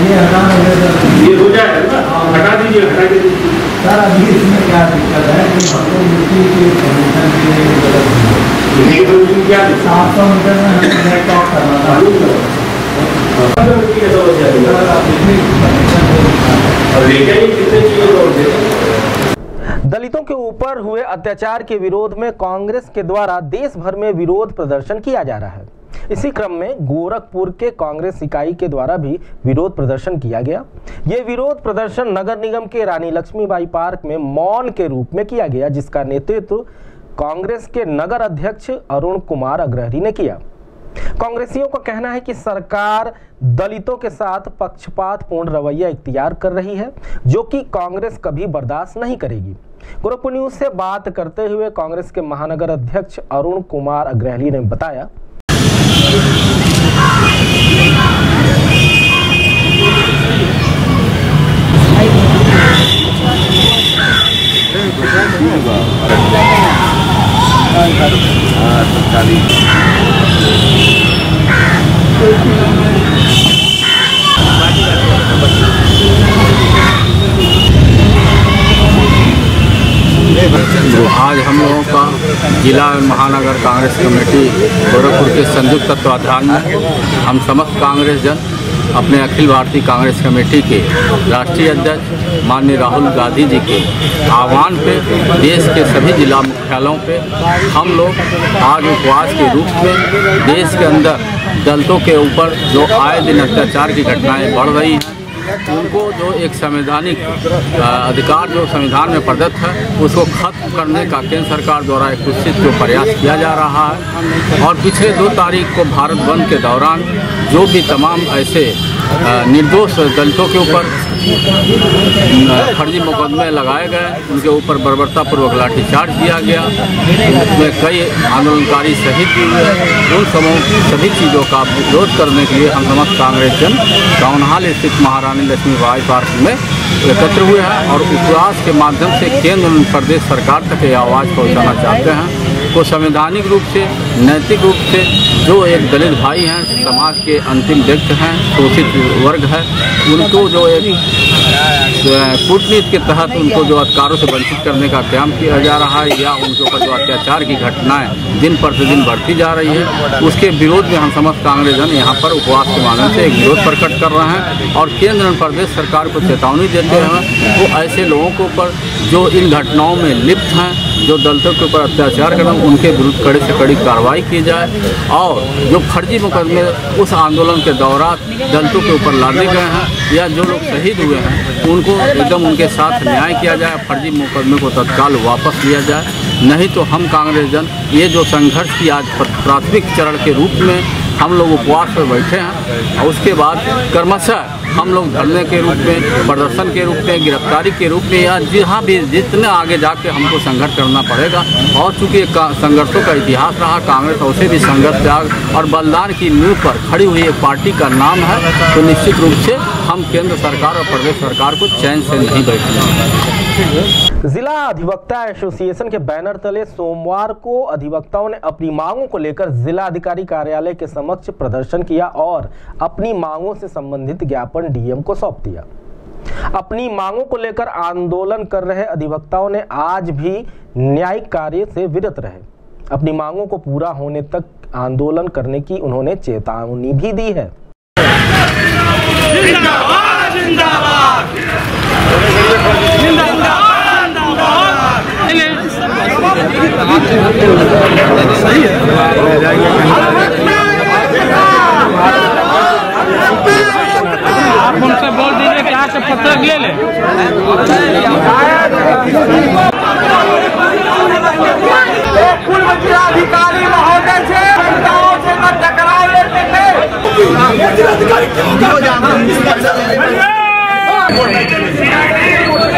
ये हटा रहे ये हो जाएगा ना? हटा दीजिए हटा के दीजिए। सर अभी इसमें क्या दिक्कत है कि हमको मिट्टी के प्रदूषण के लिए मिट्टी प्रदूषण क्या सात सौ मीटर में हमें करना था। तो। दलितों के ऊपर हुए अत्याचार के विरोध में कांग्रेस के द्वारा देश भर में विरोध प्रदर्शन किया जा रहा है। इसी क्रम में गोरखपुर के कांग्रेस इकाई के द्वारा भी विरोध प्रदर्शन किया गया। ये विरोध प्रदर्शन नगर निगम के रानी लक्ष्मीबाई पार्क में मौन के रूप में किया गया, जिसका नेतृत्व कांग्रेस के नगर अध्यक्ष अरुण कुमार अग्रहरी ने किया। कांग्रेसियों का कहना है कि सरकार दलितों के साथ पक्षपातपूर्ण रवैया इख्तियार कर रही है, जो कि कांग्रेस कभी बर्दाश्त नहीं करेगी। गोरखपुर न्यूज़ से बात करते हुए कांग्रेस के महानगर अध्यक्ष अरुण कुमार अग्रहली ने बताया तो आज हम लोगों का जिला महानगर कांग्रेस कमेटी गोरखपुर के संयुक्त तत्वाधान में हम समस्त कांग्रेस जन अपने अखिल भारतीय कांग्रेस कमेटी के राष्ट्रीय अध्यक्ष माननीय राहुल गांधी जी के आह्वान पे, देश के सभी जिला मुख्यालयों पे हम लोग आज उपवास के रूप में देश के अंदर दलितों के ऊपर जो आए दिन अत्याचार की घटनाएँ बढ़ रही हैं उनको जो एक संवैधानिक अधिकार जो संविधान में प्रदत्त है, उसको खत्म करने का केंद्र सरकार द्वारा एक उचित जो प्रयास किया जा रहा है। और पिछले दो तारीख को भारत बंद के दौरान जो भी तमाम ऐसे निर्दोष दलितों के ऊपर फर्जी मुकदमे लगाए गए उनके ऊपर बर्बरतापूर्वक लाठीचार्ज किया गया। उसमें कई आंदोलनकारी शहीद भी हुए उन समूह सभी चीज़ों का विरोध करने के लिए हम समस्त कांग्रेस जन टाउन हॉल स्थित महारानी लक्ष्मीबाई पार्क में एकत्र हुए हैं और उपवास के माध्यम से केंद्र प्रदेश सरकार तक ये आवाज़ पहुँचाना चाहते हैं। वो संवैधानिक रूप से, नैतिक रूप से, जो एक दलित भाई हैं, समाज के अंतिम व्यक्ति हैं, शोषित वर्ग है, उनको जो एक कूटनीति के तहत उनको जो अधिकारों से वंचित करने का काम किया जा रहा है या उनके ऊपर जो अत्याचार की घटनाएँ दिन प्रतिदिन बढ़ती जा रही है, उसके विरोध में हम समस्त कांग्रेसजन यहाँ पर उपवास के माध्यम से एक विरोध प्रकट कर रहे हैं और केंद्र और प्रदेश सरकार को चेतावनी देते हैं वो ऐसे लोगों के ऊपर जो इन घटनाओं में लिप्त हैं जो दलितों के ऊपर अत्याचार कर रहे हैं उनके विरुद्ध कड़ी से कड़ी कार्रवाई की जाए और जो फर्जी मुकदमे उस आंदोलन के दौरान दलितों के ऊपर लादे गए हैं या जो लोग शहीद हुए हैं, उनको एकदम उनके साथ न्याय किया जाए, फर्जी मुकदमे को तत्काल वापस लिया जाए। नहीं तो हम कांग्रेस जन ये जो संघर्ष की आज प्राथमिक चरण के रूप में हम लोग उपवास पर बैठे हैं, और उसके बाद क्रमशः हम लोग धरने के रूप में, प्रदर्शन के रूप में, गिरफ्तारी के रूप में या जहाँ भी जितने आगे जाके हमको संघर्ष करना पड़ेगा। और चूँकि संघर्षों का इतिहास रहा, कांग्रेस उसे भी संघर्ष त्याग और बलिदान की नींव पर खड़ी हुई एक पार्टी का नाम है तो निश्चित रूप से हम केंद्र सरकार और प्रदेश सरकार को चैन से नहीं बैठने। जिला अधिवक्ता एसोसिएशन के बैनर तले सोमवार को अधिवक्ताओं ने अपनी मांगों को लेकर जिला अधिकारी कार्यालय के समक्ष प्रदर्शन किया और अपनी मांगों से संबंधित ज्ञापन डीएम को सौंप दिया। अपनी मांगों को लेकर आंदोलन कर रहे अधिवक्ताओं ने आज भी न्यायिक कार्य से विरत रहे। अपनी मांगों को पूरा होने तक आंदोलन करने की उन्होंने चेतावनी भी दी है। जिंदाबाद जिंदाबाद। सही है आप उनसे बोल दीजिए कि आज से पत्रक ले लें जिलाधिकारी महोदय से जनताओं से न टकराव लेते थे जिलाधिकारी क्यों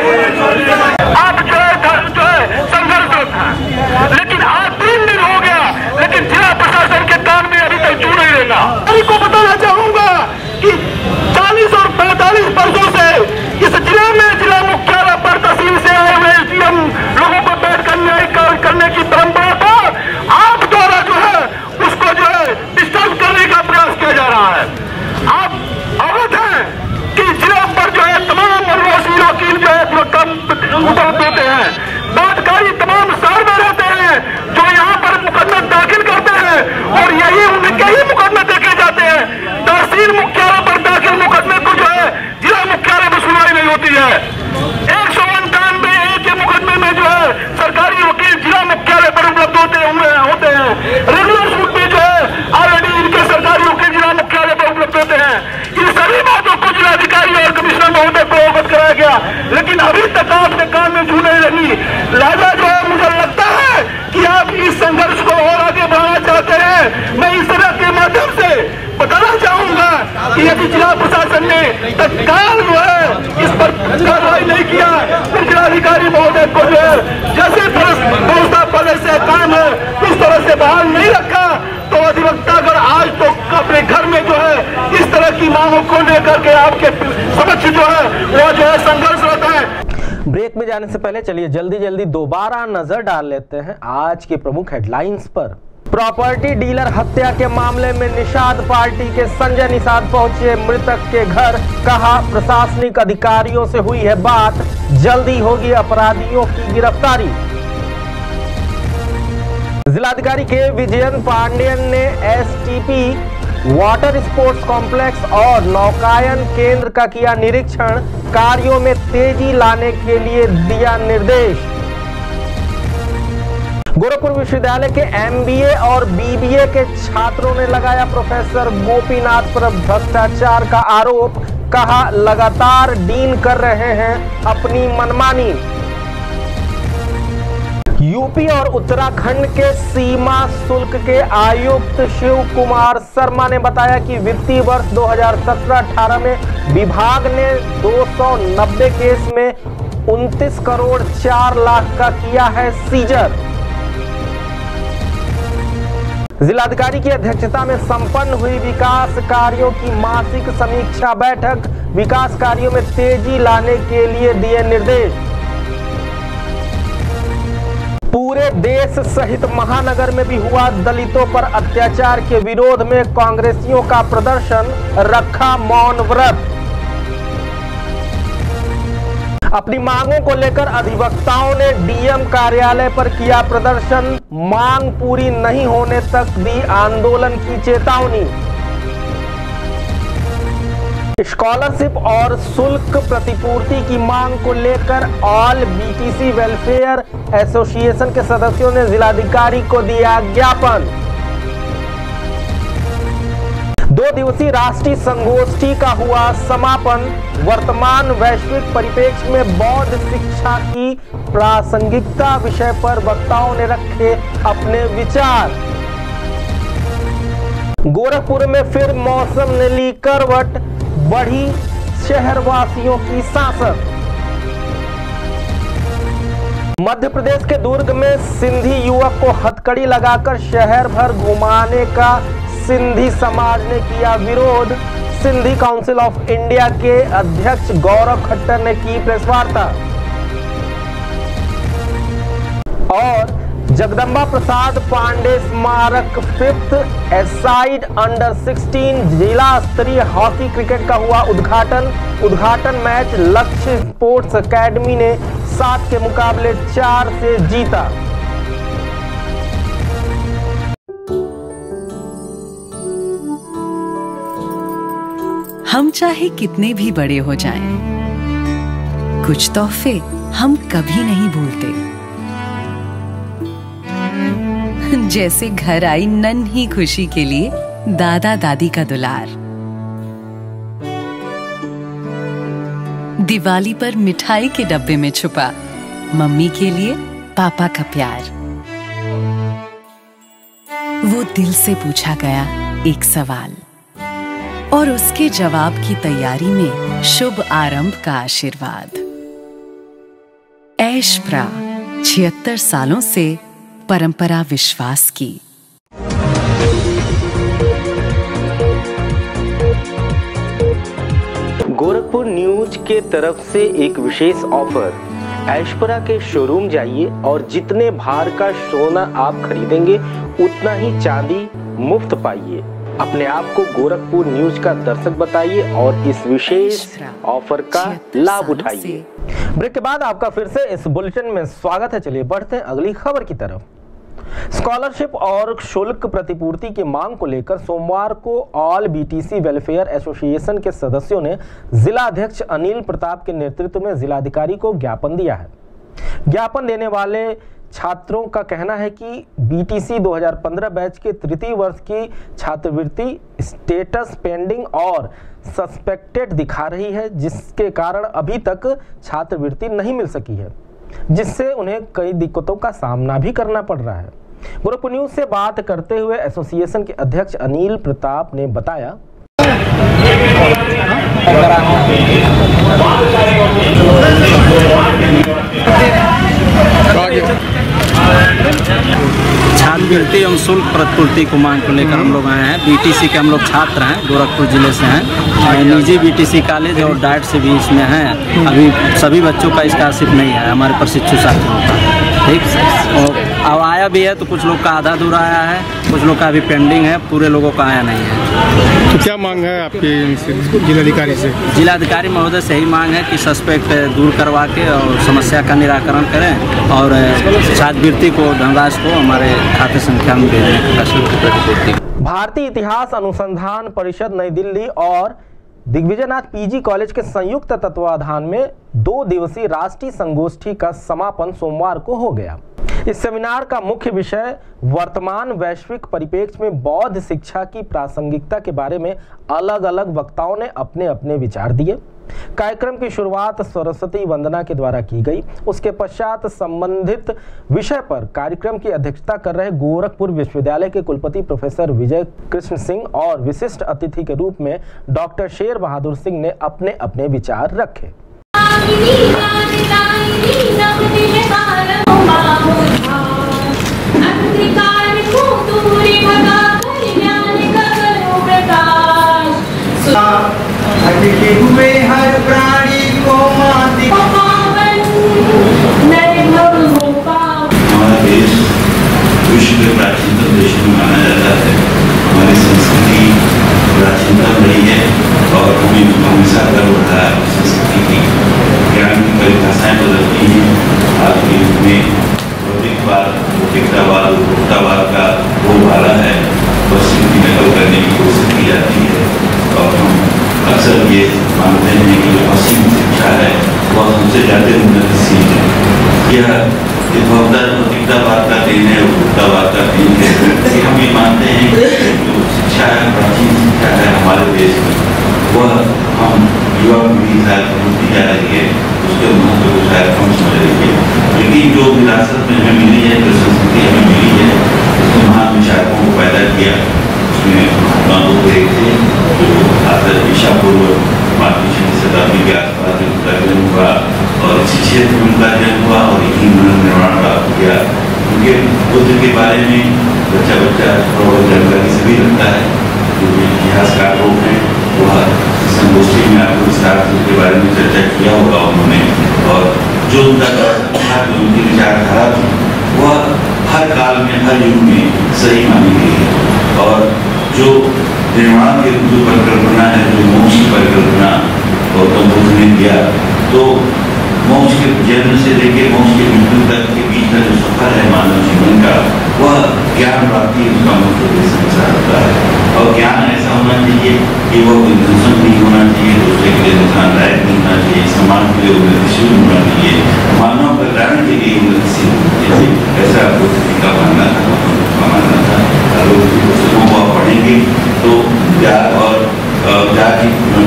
आप जो है धर्म जो है संघर्षरत है लेकिन आज तीन दिन हो गया लेकिन जिला प्रशासन के कान में अभी तक जू नहीं लेगा सभी को बताना चाहूँगा कि 40 और 45 वर्षों से इस ज़िले में जिला मुख्यालय पर तहसील से आए हुए एसडीएम लोगों को बैठकर न्याय कार्य करने की परंपरा को आप द्वारा जो है उसको जो है डिस्टर्ब करने का प्रयास किया जा रहा है आप अवगत हैं कि जिला पर जो है तमाम वनवासी वकील जो है अपना काम उपलब्ध होते हैं बातकारी तमाम शहर में रहते हैं जो यहाँ पर मुकदमा दाखिल करते हैं और यही उनके ही मुकदमे देखे जाते हैं तहसील मुख्यालय पर दाखिल मुकदमे को जो है जिला मुख्यालय में सुनवाई नहीं होती है एक सौ अंठानवे एक के मुकदमे में जो है सरकारी वकील जिला मुख्यालय पर उपलब्ध होते हुए होते हैं रेगुलर सूट में जो है ऑलरेडी इनके सरकारी वकील जिला मुख्यालय पर उपलब्ध होते हैं इन सभी बातों को जिलाधिकारी और कमिश्नर महोदय को अवगत कराया गया लेकिन अभी तक आपने कान में छू नहीं लगी लिहाजा जो है, मुझे लगता है कि आप इस संघर्ष को और आगे बढ़ाना चाहते हैं। मैं इस तरह के माध्यम से बताना चाहूँगा कि यदि जिला प्रशासन ने तत्काल जो है इस पर कार्रवाई नहीं किया तो जिलाधिकारी महोदय को जो है, जैसे व्यवस्था पहले से काम है, उस तरह से बहाल नहीं रखा। तो अधिवक्ता, अगर आज तो अपने घर में जो है, इस तरह की मांगों को लेकर के आपके समक्ष जो है, वह जो है में जाने से पहले चलिए जल्दी जल्दी दोबारा नज़र डाल लेते हैं आज के प्रमुख हेडलाइंस पर। प्रॉपर्टी डीलर हत्या के मामले में निषाद पार्टी के संजय निषाद पहुँचे मृतक के घर, कहा प्रशासनिक अधिकारियों से हुई है बात, जल्दी होगी अपराधियों की गिरफ्तारी। जिलाधिकारी के विजयन पांडेयन ने एसटीपी वाटर स्पोर्ट्स कॉम्प्लेक्स और नौकायन केंद्र का किया निरीक्षण। कार्यों में तेज़ी लाने के लिए दिया निर्देश। गोरखपुर विश्वविद्यालय के एमबीए और बीबीए के छात्रों ने लगाया प्रोफेसर गोपीनाथ पर भ्रष्टाचार का आरोप। कहा, लगातार डीन कर रहे हैं अपनी मनमानी। यूपी और उत्तराखंड के सीमा शुल्क के आयुक्त शिव कुमार शर्मा ने बताया कि वित्तीय वर्ष 2017-18 में विभाग ने 290 केस में 29 करोड़ 4 लाख का किया है सीजर। जिलाधिकारी की अध्यक्षता में संपन्न हुई विकास कार्यों की मासिक समीक्षा बैठक। विकास कार्यों में तेज़ी लाने के लिए दिए निर्देश। पूरे देश सहित महानगर में भी हुआ दलितों पर अत्याचार के विरोध में कांग्रेसियों का प्रदर्शन रखा मौन व्रत। अपनी मांगों को लेकर अधिवक्ताओं ने डीएम कार्यालय पर किया प्रदर्शन। मांग पूरी नहीं होने तक दी आंदोलन की चेतावनी। स्कॉलरशिप और शुल्क प्रतिपूर्ति की मांग को लेकर ऑल बीटीसी वेलफेयर एसोसिएशन के सदस्यों ने जिलाधिकारी को दिया ज्ञापन। दो दिवसीय राष्ट्रीय संगोष्ठी का हुआ समापन। वर्तमान वैश्विक परिप्रेक्ष्य में बौद्ध शिक्षा की प्रासंगिकता विषय पर वक्ताओं ने रखे अपने विचार। गोरखपुर में फिर मौसम ने ली करवट। बढ़ी शहरवासियों की सांसत मध्य प्रदेश के दुर्ग में सिंधी युवक को हथकड़ी लगाकर शहर भर घुमाने का सिंधी समाज ने किया विरोध। सिंधी काउंसिल ऑफ़ इंडिया के अध्यक्ष गौरव खट्टर ने की प्रेस वार्ता और जगदम्बा प्रसाद पांडे स्मारक फिफ्थ एसाइड अंडर 16 जिला स्तरीय हॉकी क्रिकेट का हुआ उद्घाटन। उद्घाटन मैच लक्ष्य स्पोर्ट्स एकेडमी ने सात के मुकाबले चार से जीता। हम चाहे कितने भी बड़े हो जाएँ, कुछ तोहफे हम कभी नहीं भूलते। जैसे घर आई नन्ही खुशी के लिए दादा दादी का दुलार। दिवाली पर मिठाई के डब्बे में छुपा मम्मी के लिए पापा का प्यार। वो दिल से पूछा गया एक सवाल और उसके जवाब की तैयारी में शुभ आरंभ का आशीर्वाद। ऐशप्रा छिहत्तर सालों से परंपरा विश्वास की। गोरखपुर न्यूज़ के तरफ़ से एक विशेष ऑफ़र। ऐश्वर्या के शोरूम जाइए और जितने भार का सोना आप खरीदेंगे, उतना ही चांदी मुफ़्त पाइए। अपने आप को गोरखपुर न्यूज़ का दर्शक बताइए और इस विशेष ऑफ़र का लाभ उठाइए। ब्रेक के बाद आपका फिर से इस बुलेटिन में स्वागत है। चलिए बढ़ते हैं अगली खबर की तरफ़। स्कॉलरशिप और शुल्क प्रतिपूर्ति की मांग को लेकर सोमवार को ऑल बीटीसी वेलफेयर एसोसिएशन के सदस्यों ने जिला अध्यक्ष अनिल प्रताप के नेतृत्व में जिलाधिकारी को ज्ञापन दिया है। ज्ञापन देने वाले छात्रों का कहना है कि बीटीसी 2015 बैच के तृतीय वर्ष की छात्रवृत्ति स्टेटस पेंडिंग और सस्पेक्टेड दिखा रही है, जिसके कारण अभी तक छात्रवृत्ति नहीं मिल सकी है, जिससे उन्हें कई दिक्कतों का सामना भी करना पड़ रहा है। गोरखपुर न्यूज़ से बात करते हुए एसोसिएशन के अध्यक्ष अनिल प्रताप ने बताया छात्रवृत्ति एवं शुल्क प्रतिपूर्ति को मांग को लेकर हम लोग आए हैं। बीटीसी के हम लोग छात्र हैं गोरखपुर ज़िले से हैं। और निजी बीटीसी कॉलेज और डाइट से भी इसमें हैं। अभी सभी बच्चों का स्कॉलरशिप नहीं है हमारे प्रशिक्षु छात्रों का। ठीक? और अब आया भी है तो कुछ लोग का आधा दूर आया है कुछ लोग का अभी पेंडिंग है पूरे लोगों का आया नहीं है। तो क्या मांग है आपकी जिलाधिकारी से? जिलाधिकारी महोदय से ही मांग है कि सस्पेक्ट दूर करवा के और समस्या का निराकरण करें और छात्रवृत्ति को धनराशि को हमारे खाते संख्या में भेजने का भारतीय इतिहास अनुसंधान परिषद नई दिल्ली और दिग्विजयनाथ पीजी कॉलेज के संयुक्त तत्वाधान में दो दिवसीय राष्ट्रीय संगोष्ठी का समापन सोमवार को हो गया। इस सेमिनार का मुख्य विषय वर्तमान वैश्विक परिप्रेक्ष्य में बौद्ध शिक्षा की प्रासंगिकता के बारे में अलग अलग वक्ताओं ने अपने अपने विचार दिए। कार्यक्रम की शुरुआत सरस्वती वंदना के द्वारा की गई। उसके पश्चात संबंधित विषय पर कार्यक्रम की अध्यक्षता कर रहे गोरखपुर विश्वविद्यालय के कुलपति प्रोफेसर विजय कृष्ण सिंह और विशिष्ट अतिथि के रूप में डॉक्टर शेर बहादुर सिंह ने अपने अपने विचार रखे। हुए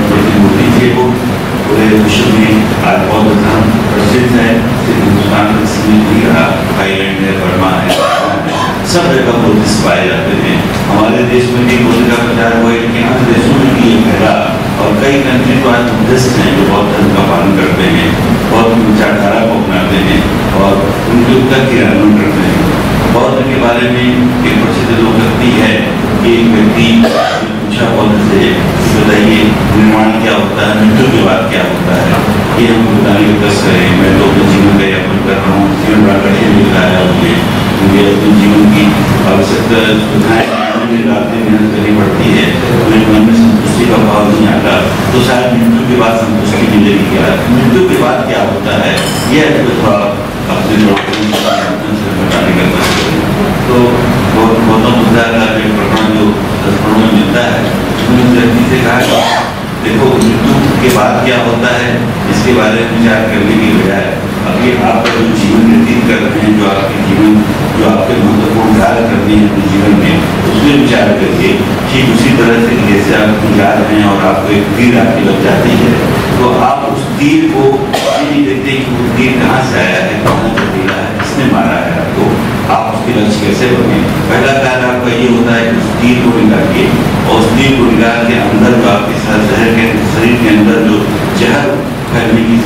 प्रतिमूर्ति थे वो पूरे विश्व में आज बौद्ध धर्म प्रसिद्ध है सिर्फ़ हिंदुस्तान में सीमित नहीं रहा थाईलैंड है बर्मा है सब जगह बुद्धिस्ट पाए जाते हैं हमारे देश में भी बुद्ध का प्रचार हुआ है लेकिन अन्य देशों में भी ये फैला और कई कंट्री तो आज बुद्धिस्ट हैं जो बौद्ध धर्म का पालन करते हैं। बौद्ध विचारधारा को अपनाते हैं और उनके उत्तर क्रियान्वयन करते हैं बौद्ध के बारे में एक प्रसिद्ध लोकोक्ति है कि एक व्यक्ति बौद्ध से बताइए, निर्माण क्या होता है मृत्यु के बाद क्या होता है? ये हम बताने के कष्ट करें। मैं तो अपने जीवन का यापन कर रहा हूँ। जीवन बड़ा कठिन दिख रहा है मुझे। मुझे अपने जीवन की आवश्यकता सुविधाएँ रातें मेहनत करनी पड़ती है। मेरे मन में संतुष्टि का भाव नहीं आता। तो शायद मृत्यु के बाद संतुष्टि मिलेगी क्या मृत्यु के बाद क्या होता है? यह थोड़ा अपने बताने का कष्ट तो गौतम बुद्धा का जो प्रकरण जो दर्पणों में मिलता है, उसमें उस व्यक्ति से कहा कि, देखो, मृत्यु के बाद क्या होता है, इसके बारे में विचार करने की बजाय, अभी आप जो जीवन व्यतीत कर रहे हैं, जो आपके जीवन, जो आपके महत्वपूर्ण कार्य करते हैं अपने जीवन में, उसमें विचार करके, ठीक उसी तरह से जैसे आप जा रहे हैं और आपको एक तीर आपकी लग जाती है तो आप उस तीर को ये देखते हैं कि वो तीर कहाँ से आया है, कहाँ से दिया है, किसने मारा है आपको? आप उसके लक्ष्य कैसे बने? पहला कार्य आपका ये होता है कि उस तीर को निकालिए और उस तीर को निकाल के अंदर जो आपके शहर जहर के, शरीर के अंदर जो जहर फैलने की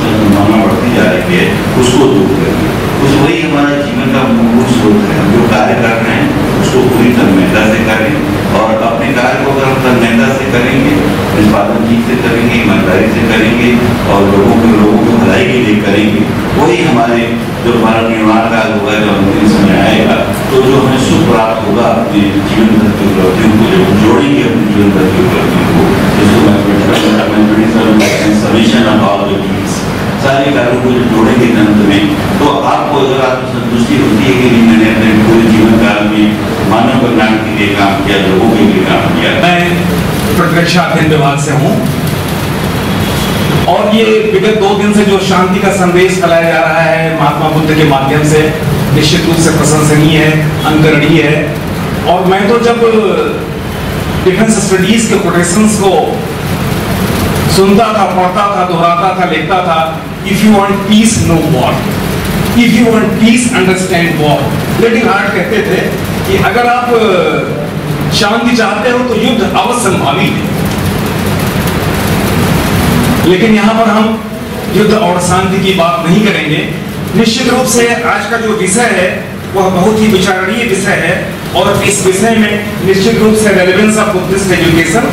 संभावना बढ़ती जा रही है, उसको दूर करिए। उस वही हमारा जीवन का मूल स्रोत है जो कार्य कर रहे हैं उसको पूरी तन्मयता से करें और अपने कार्य को अगर हम तन्मयता से करेंगे निष्पादन ठीक से करेंगे ईमानदारी से करेंगे और लोगों के लोगों को भलाई के लिए करेंगे वही हमारे जो हमारा निर्माण काल होगा जो अंतिम समय आएगा तो जो हमें सुख प्राप्त होगा, अपने जीवन की उपलब्धियों को जोड़ेंगे, अपने जीवन भर की सारे कार्यों को जब जोड़ेंगे अंत में तो आपको अगर आपको संतुष्टि होती है कि मैंने अपने पूरे जीवन काल में मानव कल्याण के लिए काम किया, लोगों के लिए काम किया। मैं प्रतिरक्षा अध्ययन विभाग से हूँ। और ये विगत दो दिन से जो शांति का संदेश फैलाया जा रहा है, महात्मा बुद्ध के माध्यम से, निश्चित रूप से प्रशंसनीय है अनुकरणीय है। और मैं तो जब डिफेंस स्टडीज़ के कोटेशंस को सुनता था, पढ़ता था, दोहराता था, लिखता था if you want peace no war if you want peace understand war लेकिन हार्ट कहते थे कि अगर आप शांति चाहते हो तो युद्ध अवश्य संभावी है लेकिन यहाँ पर हम युद्ध और शांति की बात नहीं करेंगे। निश्चित रूप से आज का जो विषय है, वह बहुत ही विचारणीय विषय है और इस विषय में निश्चित रूप से रेलेवेंस ऑफ़ बुद्धिस्ट एजुकेशन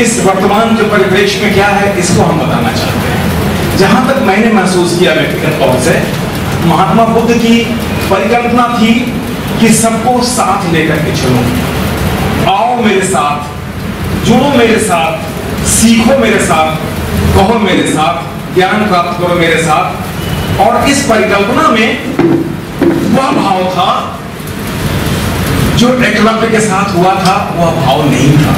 इस वर्तमान जो परिप्रेक्ष्य में क्या है, इसको हम बताना चाहते हैं। जहाँ तक मैंने महसूस किया व्यक्तिगत तौर से, महात्मा बुद्ध की परिकल्पना थी कि सबको साथ लेकर के चलो। आओ मेरे साथ, जुड़ो मेरे साथ, सीखो मेरे साथ, कहो मेरे साथ, ज्ञान प्राप्त करो मेरे साथ। और इस परिकल्पना में वह भाव था, जो एकलव्य के साथ हुआ था, वह भाव नहीं था।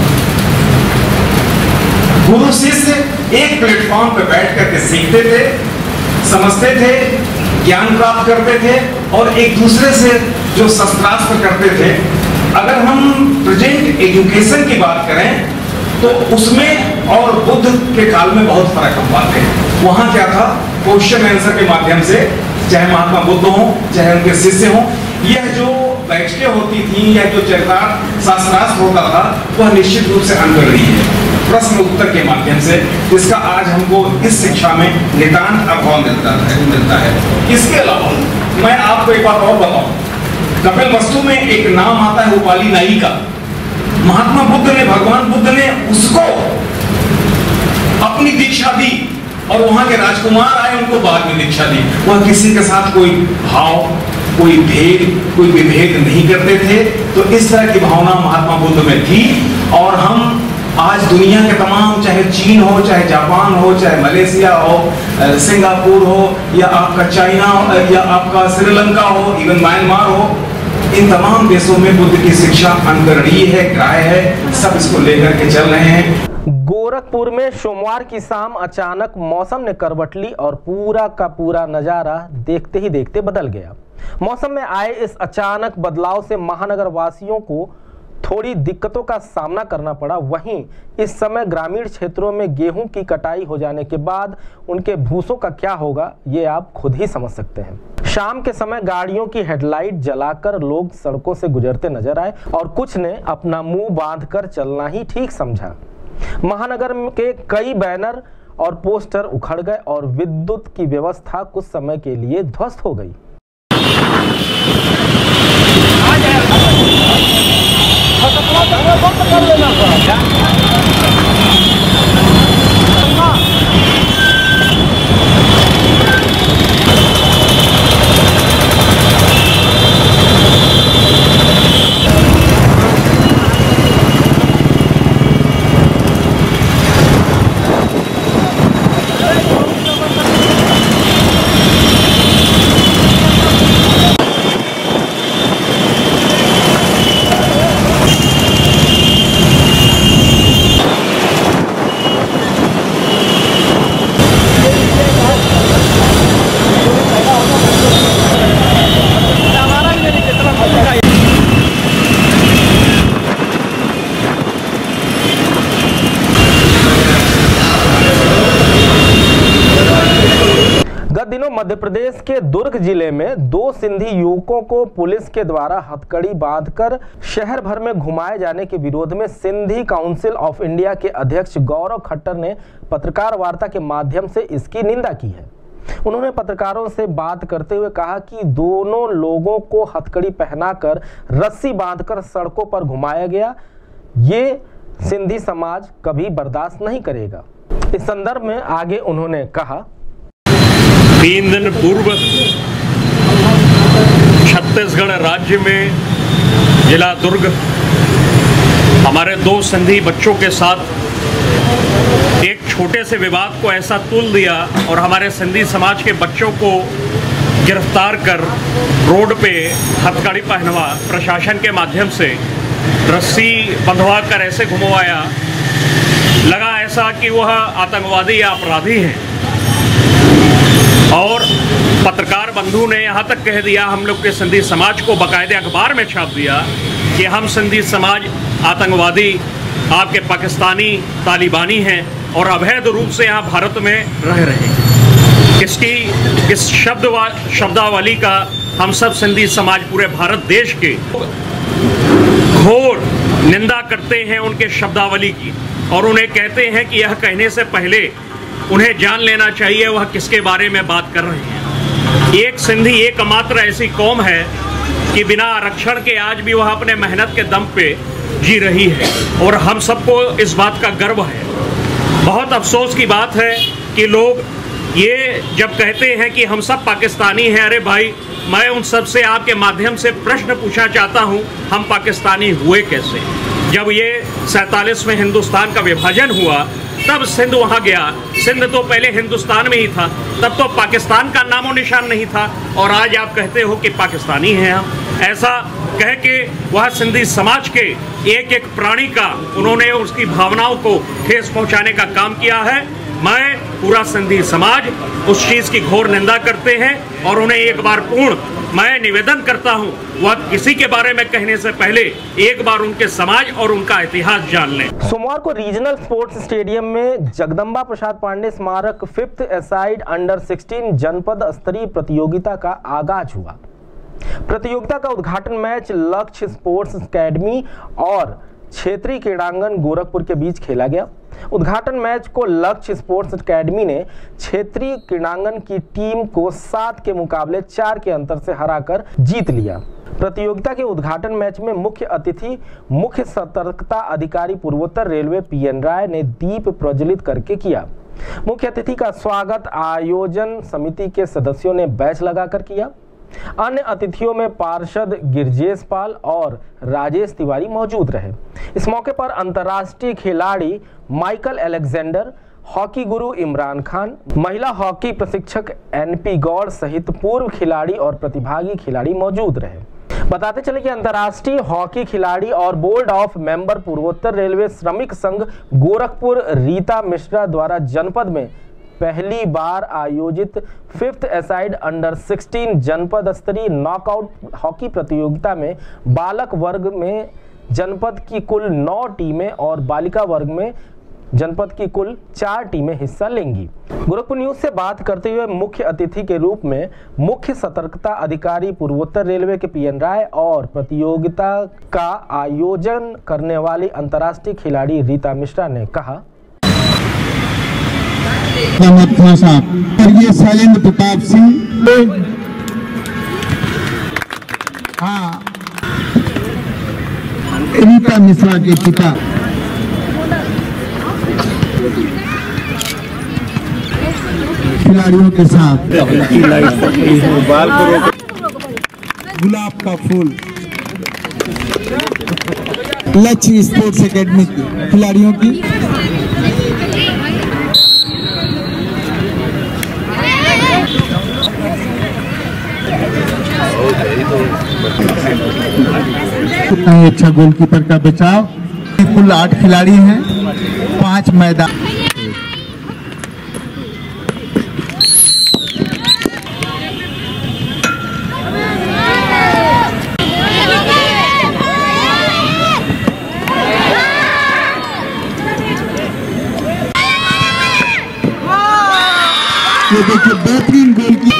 गुरु शिष्य एक प्लेटफॉर्म पर बैठ करके सीखते थे, समझते थे, ज्ञान प्राप्त करते थे और एक दूसरे से जो शस्त्रास्त्र करते थे। अगर हम प्रेजेंट एजुकेशन की बात करें तो उसमें और बुद्ध के काल में बहुत फ़र्क हम पाते हैं। वहाँ क्या था? क्वेश्चन आंसर के माध्यम से, चाहे महात्मा बुद्ध हो, चाहे उनके शिष्य हो, यह जो बैठकें होती थी या जो चरितार्थ शास्त्रास्त्र होता था, वह निश्चित रूप से अनुकरणीय है। प्रश्न उत्तर के माध्यम से जिसका आज हमको इस शिक्षा में नितांत अभाव मिलता है मिलता है। इसके अलावा, मैं आपको एक बात और बताऊँ। कपिल वस्तु में एक नाम आता है उपाली नाई का। महात्मा बुद्ध ने, भगवान बुद्ध ने उसको अपनी दीक्षा दी और वहाँ के राजकुमार आए, उनको बाद में दीक्षा दी। वह किसी के साथ कोई भाव कोई भेद, कोई विभेद नहीं करते थे। तो इस तरह की भावना महात्मा बुद्ध में थी। और हम आज दुनिया के तमाम, चाहे चीन हो, चाहे जापान हो, चाहे मलेशिया हो सिंगापुर हो, या आपका चाइना या आपका श्रीलंका हो इवन म्यांमार हो, इन तमाम देशों में बुद्ध की शिक्षा अनुकरणीय है, ग्राह्य है, सब इसको लेकर के चल रहे हैं। गोरखपुर में सोमवार की शाम अचानक मौसम ने करवट ली और पूरा का पूरा नज़ारा देखते ही देखते बदल गया। मौसम में आए इस अचानक बदलाव से महानगर वासियों को थोड़ी दिक्कतों का सामना करना पड़ा। वहीं इस समय ग्रामीण क्षेत्रों में गेहूँ की कटाई हो जाने के बाद उनके भूसों का क्या होगा, ये आप खुद ही समझ सकते हैं। शाम के समय गाड़ियों की हेडलाइट जलाकर लोग सड़कों से गुजरते नज़र आए और कुछ ने अपना मुँह बांधकर चलना ही ठीक समझा। महानगर के कई बैनर और पोस्टर उखड़ गए और विद्युत की व्यवस्था कुछ समय के लिए ध्वस्त हो गई। गत दिनों मध्य प्रदेश के दुर्ग ज़िले में दो सिंधी युवकों को पुलिस के द्वारा हथकड़ी बांधकर शहर भर में घुमाए जाने के विरोध में सिंधी काउंसिल ऑफ़ इंडिया के अध्यक्ष गौरव खट्टर ने पत्रकार वार्ता के माध्यम से इसकी निंदा की है। उन्होंने पत्रकारों से बात करते हुए कहा कि दोनों लोगों को हथकड़ी पहनाकर रस्सी बांधकर सड़कों पर घुमाया गया। ये सिंधी समाज कभी बर्दाश्त नहीं करेगा। इस संदर्भ में आगे उन्होंने कहा तीन दिन पूर्व छत्तीसगढ़ राज्य में जिला दुर्ग हमारे दो संधि बच्चों के साथ एक छोटे से विवाद को ऐसा तुल दिया और हमारे सिंधी समाज के बच्चों को गिरफ़्तार कर रोड पे हथकड़ी पहनवा प्रशासन के माध्यम से रस्सी बंधवा कर ऐसे घुमवाया लगा ऐसा कि वह आतंकवादी या अपराधी हैं और पत्रकार बंधु ने यहाँ तक कह दिया, हम लोग के सिंधी समाज को बाकायदे अखबार में छाप दिया कि हम सिंधी समाज आतंकवादी, आपके पाकिस्तानी तालिबानी हैं और अवैध रूप से यहाँ भारत में रह रहे हैं। इसकी, इस शब्द शब्दावली का हम सब सिंधी समाज पूरे भारत देश के घोर निंदा करते हैं उनके शब्दावली की और उन्हें कहते हैं कि यह कहने से पहले उन्हें जान लेना चाहिए, वह किसके बारे में बात कर रहे हैं। एक सिंधी एकमात्र ऐसी कौम है कि बिना आरक्षण के आज भी वह अपने मेहनत के दम पे जी रही है। और हम सबको इस बात का गर्व है। बहुत अफसोस की बात है कि लोग ये जब कहते हैं कि हम सब पाकिस्तानी हैं, अरे भाई, मैं उन सबसे आपके माध्यम से प्रश्न पूछना चाहता हूँ, हम पाकिस्तानी हुए कैसे? जब ये सैतालीस में हिंदुस्तान का विभाजन हुआ, तब सिंध वहाँ गया। सिंध तो पहले हिंदुस्तान में ही था, तब तो पाकिस्तान का नामो निशान नहीं था, और आज आप कहते हो कि पाकिस्तानी हैं हम। ऐसा कह के वह सिंधी समाज के एक एक प्राणी का, उन्होंने उसकी भावनाओं को ठेस पहुँचाने का काम किया है। मैं पूरा सिंधी समाज उस चीज़ की घोर निंदा करते हैं और उन्हें एक बार पूर्ण मैं निवेदन करता हूँ, वह किसी के बारे में कहने से पहले एक बार उनके समाज और उनका इतिहास जान लें। सोमवार को रीजनल स्पोर्ट्स स्टेडियम में जगदम्बा प्रसाद पांडे स्मारक फिफ्थ एसाइड अंडर 16 जनपद स्तरीय प्रतियोगिता का आगाज़ हुआ। प्रतियोगिता का उद्घाटन मैच लक्ष्य स्पोर्ट्स अकेडमी और क्षेत्रीय क्रीड़ांगन गोरखपुर के बीच खेला गया। उद्घाटन मैच को लक्ष्य स्पोर्ट्स एकेडमी ने क्षेत्रीय क्रीड़ांगन की टीम को सात के मुकाबले चार के अंतर से हराकर जीत लिया। प्रतियोगिता के उद्घाटन मैच में मुख्य अतिथि, मुख्य सतर्कता अधिकारी पूर्वोत्तर रेलवे पीएन राय ने दीप प्रज्वलित करके किया। मुख्य अतिथि का स्वागत आयोजन समिति के सदस्यों ने बैच लगाकर किया। अन्य अतिथियों में पार्षद गिरजेश पाल और राजेश तिवारी मौजूद रहे। इस मौके पर अंतर्राष्ट्रीय खिलाड़ी माइकल एलेक्जेंडर, हॉकी गुरु इमरान खान, महिला हॉकी प्रशिक्षक एनपी गौड़ सहित पूर्व खिलाड़ी और प्रतिभागी खिलाड़ी मौजूद रहे। बताते चले कि अंतर्राष्ट्रीय हॉकी खिलाड़ी और बोर्ड ऑफ़ मेंबर पूर्वोत्तर रेलवे श्रमिक संघ गोरखपुर रीता मिश्रा द्वारा जनपद में पहली बार आयोजित फिफ्थ एसाइड अंडर 16 जनपद स्तरीय नॉकआउट हॉकी प्रतियोगिता में बालक वर्ग में जनपद की कुल नौ टीमें और बालिका वर्ग में जनपद की कुल चार टीमें हिस्सा लेंगी। गोरखपुर न्यूज़ से बात करते हुए मुख्य अतिथि के रूप में मुख्य सतर्कता अधिकारी पूर्वोत्तर रेलवे के पीएन राय और प्रतियोगिता का आयोजन करने वाली अंतर्राष्ट्रीय खिलाड़ी रीता मिश्रा ने कहा साहब और ये शैलेंद्र प्रताप सिंह। हाँ। रीता मिश्रा के पिता। खिलाड़ियों के साथ। गुलाब का फूल। लक्ष्य स्पोर्ट्स एकेडमी की खिलाड़ियों की। कितना ही अच्छा गोलकीपर का बचाव। कुल आठ खिलाड़ी हैं पाँच मैदान ये देखिए बेहतरीन गोल की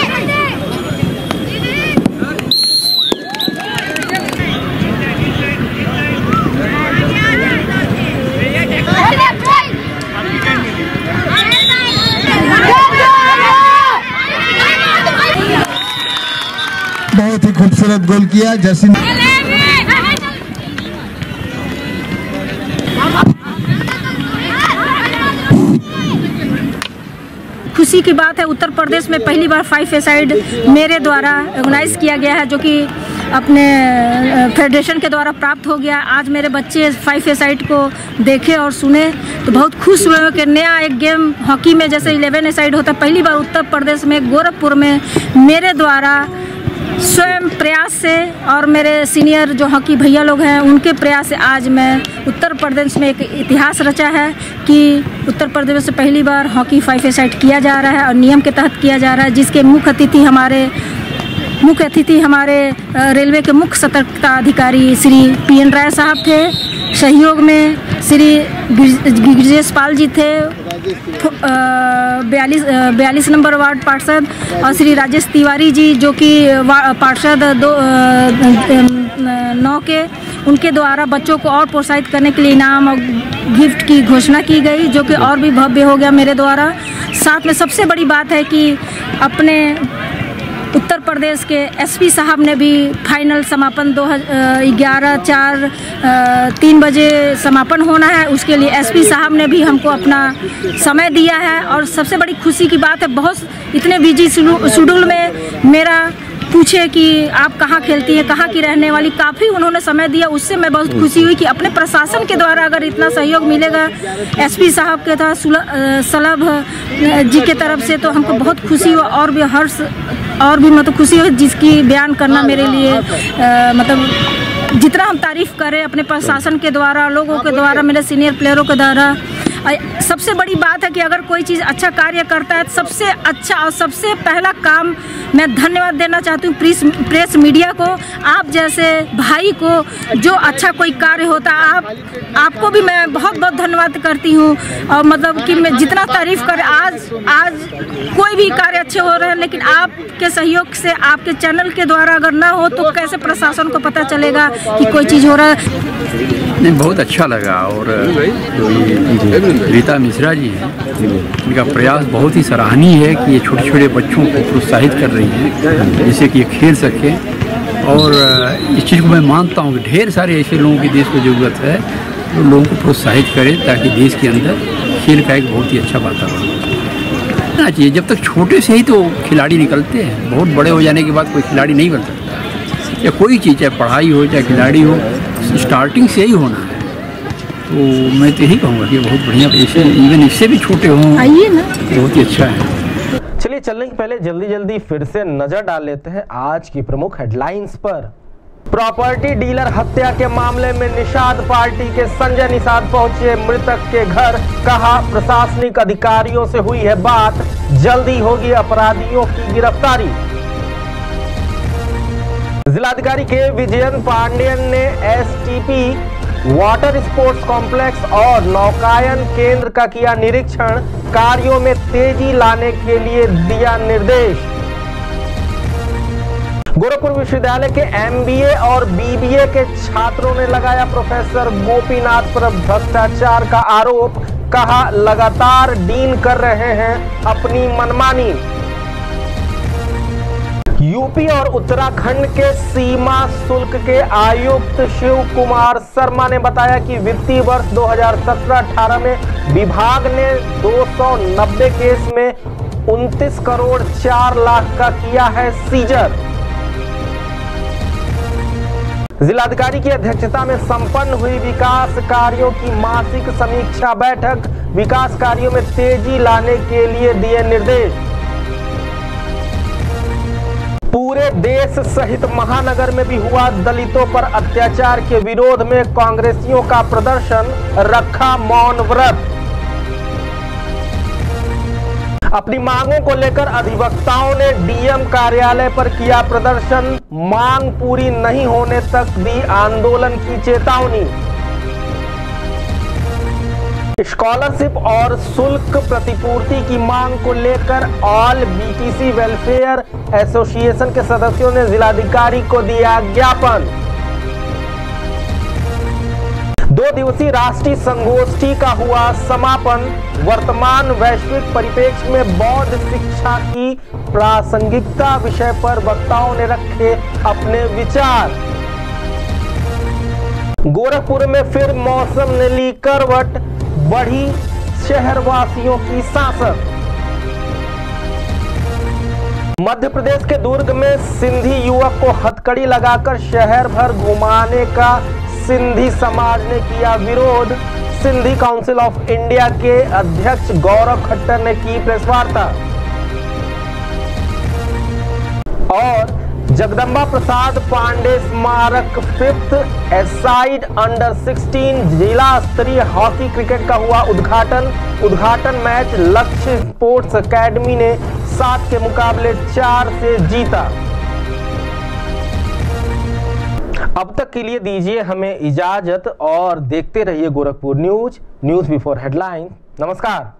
बहुत ही किया जैसे खुशी की बात है, उत्तर प्रदेश में पहली बार फाइव ए साइड मेरे द्वारा ऑर्गेनाइज किया गया है, जो कि अपने फेडरेशन के द्वारा प्राप्त हो गया। आज मेरे बच्चे फाइव ए साइड को देखे और सुने तो बहुत खुश हुए कि नया एक गेम हॉकी में जैसे इलेवन ए साइड होता है। पहली बार उत्तर प्रदेश में, गोरखपुर में मेरे द्वारा स्वयं प्रयास से और मेरे सीनियर जो हॉकी भैया लोग हैं, उनके प्रयास से आज मैं उत्तर प्रदेश में एक इतिहास रचा है कि उत्तर प्रदेश से पहली बार हॉकी फाइव ए साइड किया जा रहा है और नियम के तहत किया जा रहा है, जिसके मुख्य अतिथि हमारे, मुख्य अतिथि हमारे रेलवे के मुख्य सतर्कता अधिकारी श्री पी एन राय साहब थे। सहयोग में श्री गिर- गिरजेश पाल जी थे। बयालीस बयालीस नंबर वार्ड पार्षद और श्री राजेश तिवारी जी, जो कि पार्षद दो नौ के, उनके द्वारा बच्चों को और प्रोत्साहित करने के लिए इनाम और गिफ्ट की घोषणा की गई, जो कि और भी भव्य हो गया मेरे द्वारा। साथ में सबसे बड़ी बात है कि अपने उत्तर प्रदेश के एसपी साहब ने भी फाइनल समापन दो ग्यारह चार तीन बजे समापन होना है। उसके लिए एसपी साहब ने भी हमको अपना समय दिया है। और सबसे बड़ी खुशी की बात है, बहुत इतने बिज़ी शेड्यूल में मेरा पूछे कि आप कहाँ खेलती हैं कहाँ की रहने वाली काफ़ी उन्होंने समय दिया। उससे मैं बहुत खुशी हुई कि अपने प्रशासन के द्वारा अगर इतना सहयोग मिलेगा एसपी साहब के था सलभ जी के तरफ़ से तो हमको बहुत खुशी हुआ। और भी हर्ष और भी मतलब खुशी हुई जिसकी बयान करना मेरे लिए आ, मतलब जितना हम तारीफ़ करें अपने प्रशासन के द्वारा, लोगों के द्वारा, मेरे सीनियर प्लेयरों के द्वारा सबसे बड़ी बात है कि अगर कोई चीज़ अच्छा कार्य करता है, सबसे अच्छा और सबसे पहला काम मैं धन्यवाद देना चाहती हूँ प्रेस प्रेस मीडिया को, आप जैसे भाई को, जो अच्छा कोई कार्य होता है, आप, आपको भी मैं बहुत बहुत धन्यवाद करती हूँ। और मतलब कि मैं जितना तारीफ़ कर, आज आज कोई भी कार्य अच्छे हो रहे हैं, लेकिन आपके सहयोग से, आपके चैनल के द्वारा अगर ना हो तो कैसे प्रशासन को पता चलेगा? कि कोई चीज़ हो रहा है? नहीं, बहुत अच्छा लगा और जो रीता मिश्रा जी हैं। इनका प्रयास बहुत ही सराहनीय है कि ये छोटे छोटे बच्चों को प्रोत्साहित कर रही हैं, जिससे कि ये खेल सकें। और इस चीज़ को मैं मानता हूँ कि ढेर सारे ऐसे लोगों की देश को ज़रूरत है, जो लोगों को प्रोत्साहित करें ताकि देश के अंदर खेल का एक बहुत ही अच्छा वातावरण। सीखना चाहिए जब तक छोटे से ही तो खिलाड़ी निकलते हैं, बहुत बड़े हो जाने के बाद कोई खिलाड़ी नहीं बन सकता। या कोई चीज़ चाहे पढ़ाई हो चाहे खिलाड़ी हो स्टार्टिंग से ही होना है। तो मैं तो यही कहूँगा कि बहुत बढ़िया इससे इवन इससे भी छोटे हों आइए ना। बहुत ही अच्छा है। चलिए चलने के पहले जल्दी जल्दी फिर से नज़र डाल लेते हैं आज की प्रमुख हेडलाइंस पर। प्रॉपर्टी डीलर हत्या के मामले में निषाद पार्टी के संजय निषाद पहुँचे मृतक के घर। कहा प्रशासनिक अधिकारियों से हुई है बात। जल्दी होगी अपराधियों की गिरफ्तारी। जिलाधिकारी के विजयन पांडेयन ने एसटीपी वाटर स्पोर्ट्स कॉम्प्लेक्स और नौकायन केंद्र का किया निरीक्षण। कार्यों में तेज़ी लाने के लिए दिया निर्देश। गोरखपुर विश्वविद्यालय के एमबीए और बीबीए के छात्रों ने लगाया प्रोफेसर गोपीनाथ पर भ्रष्टाचार का आरोप। कहा, लगातार डीन कर रहे हैं अपनी मनमानी। यूपी और उत्तराखंड के सीमा शुल्क के आयुक्त शिव कुमार शर्मा ने बताया कि वित्तीय वर्ष 2017-18 में विभाग ने 290 केस में 29 करोड़ चार लाख का किया है सीजर। जिलाधिकारी की अध्यक्षता में संपन्न हुई विकास कार्यों की मासिक समीक्षा बैठक। विकास कार्यों में तेज़ी लाने के लिए दिए निर्देश। पूरे देश सहित महानगर में भी हुआ दलितों पर अत्याचार के विरोध में कांग्रेसियों का प्रदर्शन रखा मौन व्रत। अपनी मांगों को लेकर अधिवक्ताओं ने डीएम कार्यालय पर किया प्रदर्शन। मांग पूरी नहीं होने तक दी आंदोलन की चेतावनी। स्कॉलरशिप और शुल्क प्रतिपूर्ति की मांग को लेकर ऑल बीटीसी वेलफेयर एसोसिएशन के सदस्यों ने जिलाधिकारी को दिया ज्ञापन। दो दिवसीय राष्ट्रीय संगोष्ठी का हुआ समापन। वर्तमान वैश्विक परिप्रेक्ष्य में बौद्ध शिक्षा की प्रासंगिकता विषय पर वक्ताओं ने रखे अपने विचार। गोरखपुर में फिर मौसम ने ली करवट। बढ़ी शहरवासियों की सांसद मध्य प्रदेश के दुर्ग में सिंधी युवक को हथकड़ी लगाकर शहर भर घुमाने का सिंधी समाज ने किया विरोध। सिंधी काउंसिल ऑफ़ इंडिया के अध्यक्ष गौरव खट्टर ने की प्रेस वार्ता और जगदम्बा प्रसाद पांडे स्मारक फिफ्थ एसाइड अंडर 16 जिला स्तरीय हॉकी क्रिकेट का हुआ उद्घाटन। उद्घाटन मैच लक्ष्य स्पोर्ट्स एकेडमी ने सात के मुकाबले चार से जीता। अब तक के लिए दीजिए हमें इजाज़त और देखते रहिए Gorakhpur news. News before headline. नमस्कार।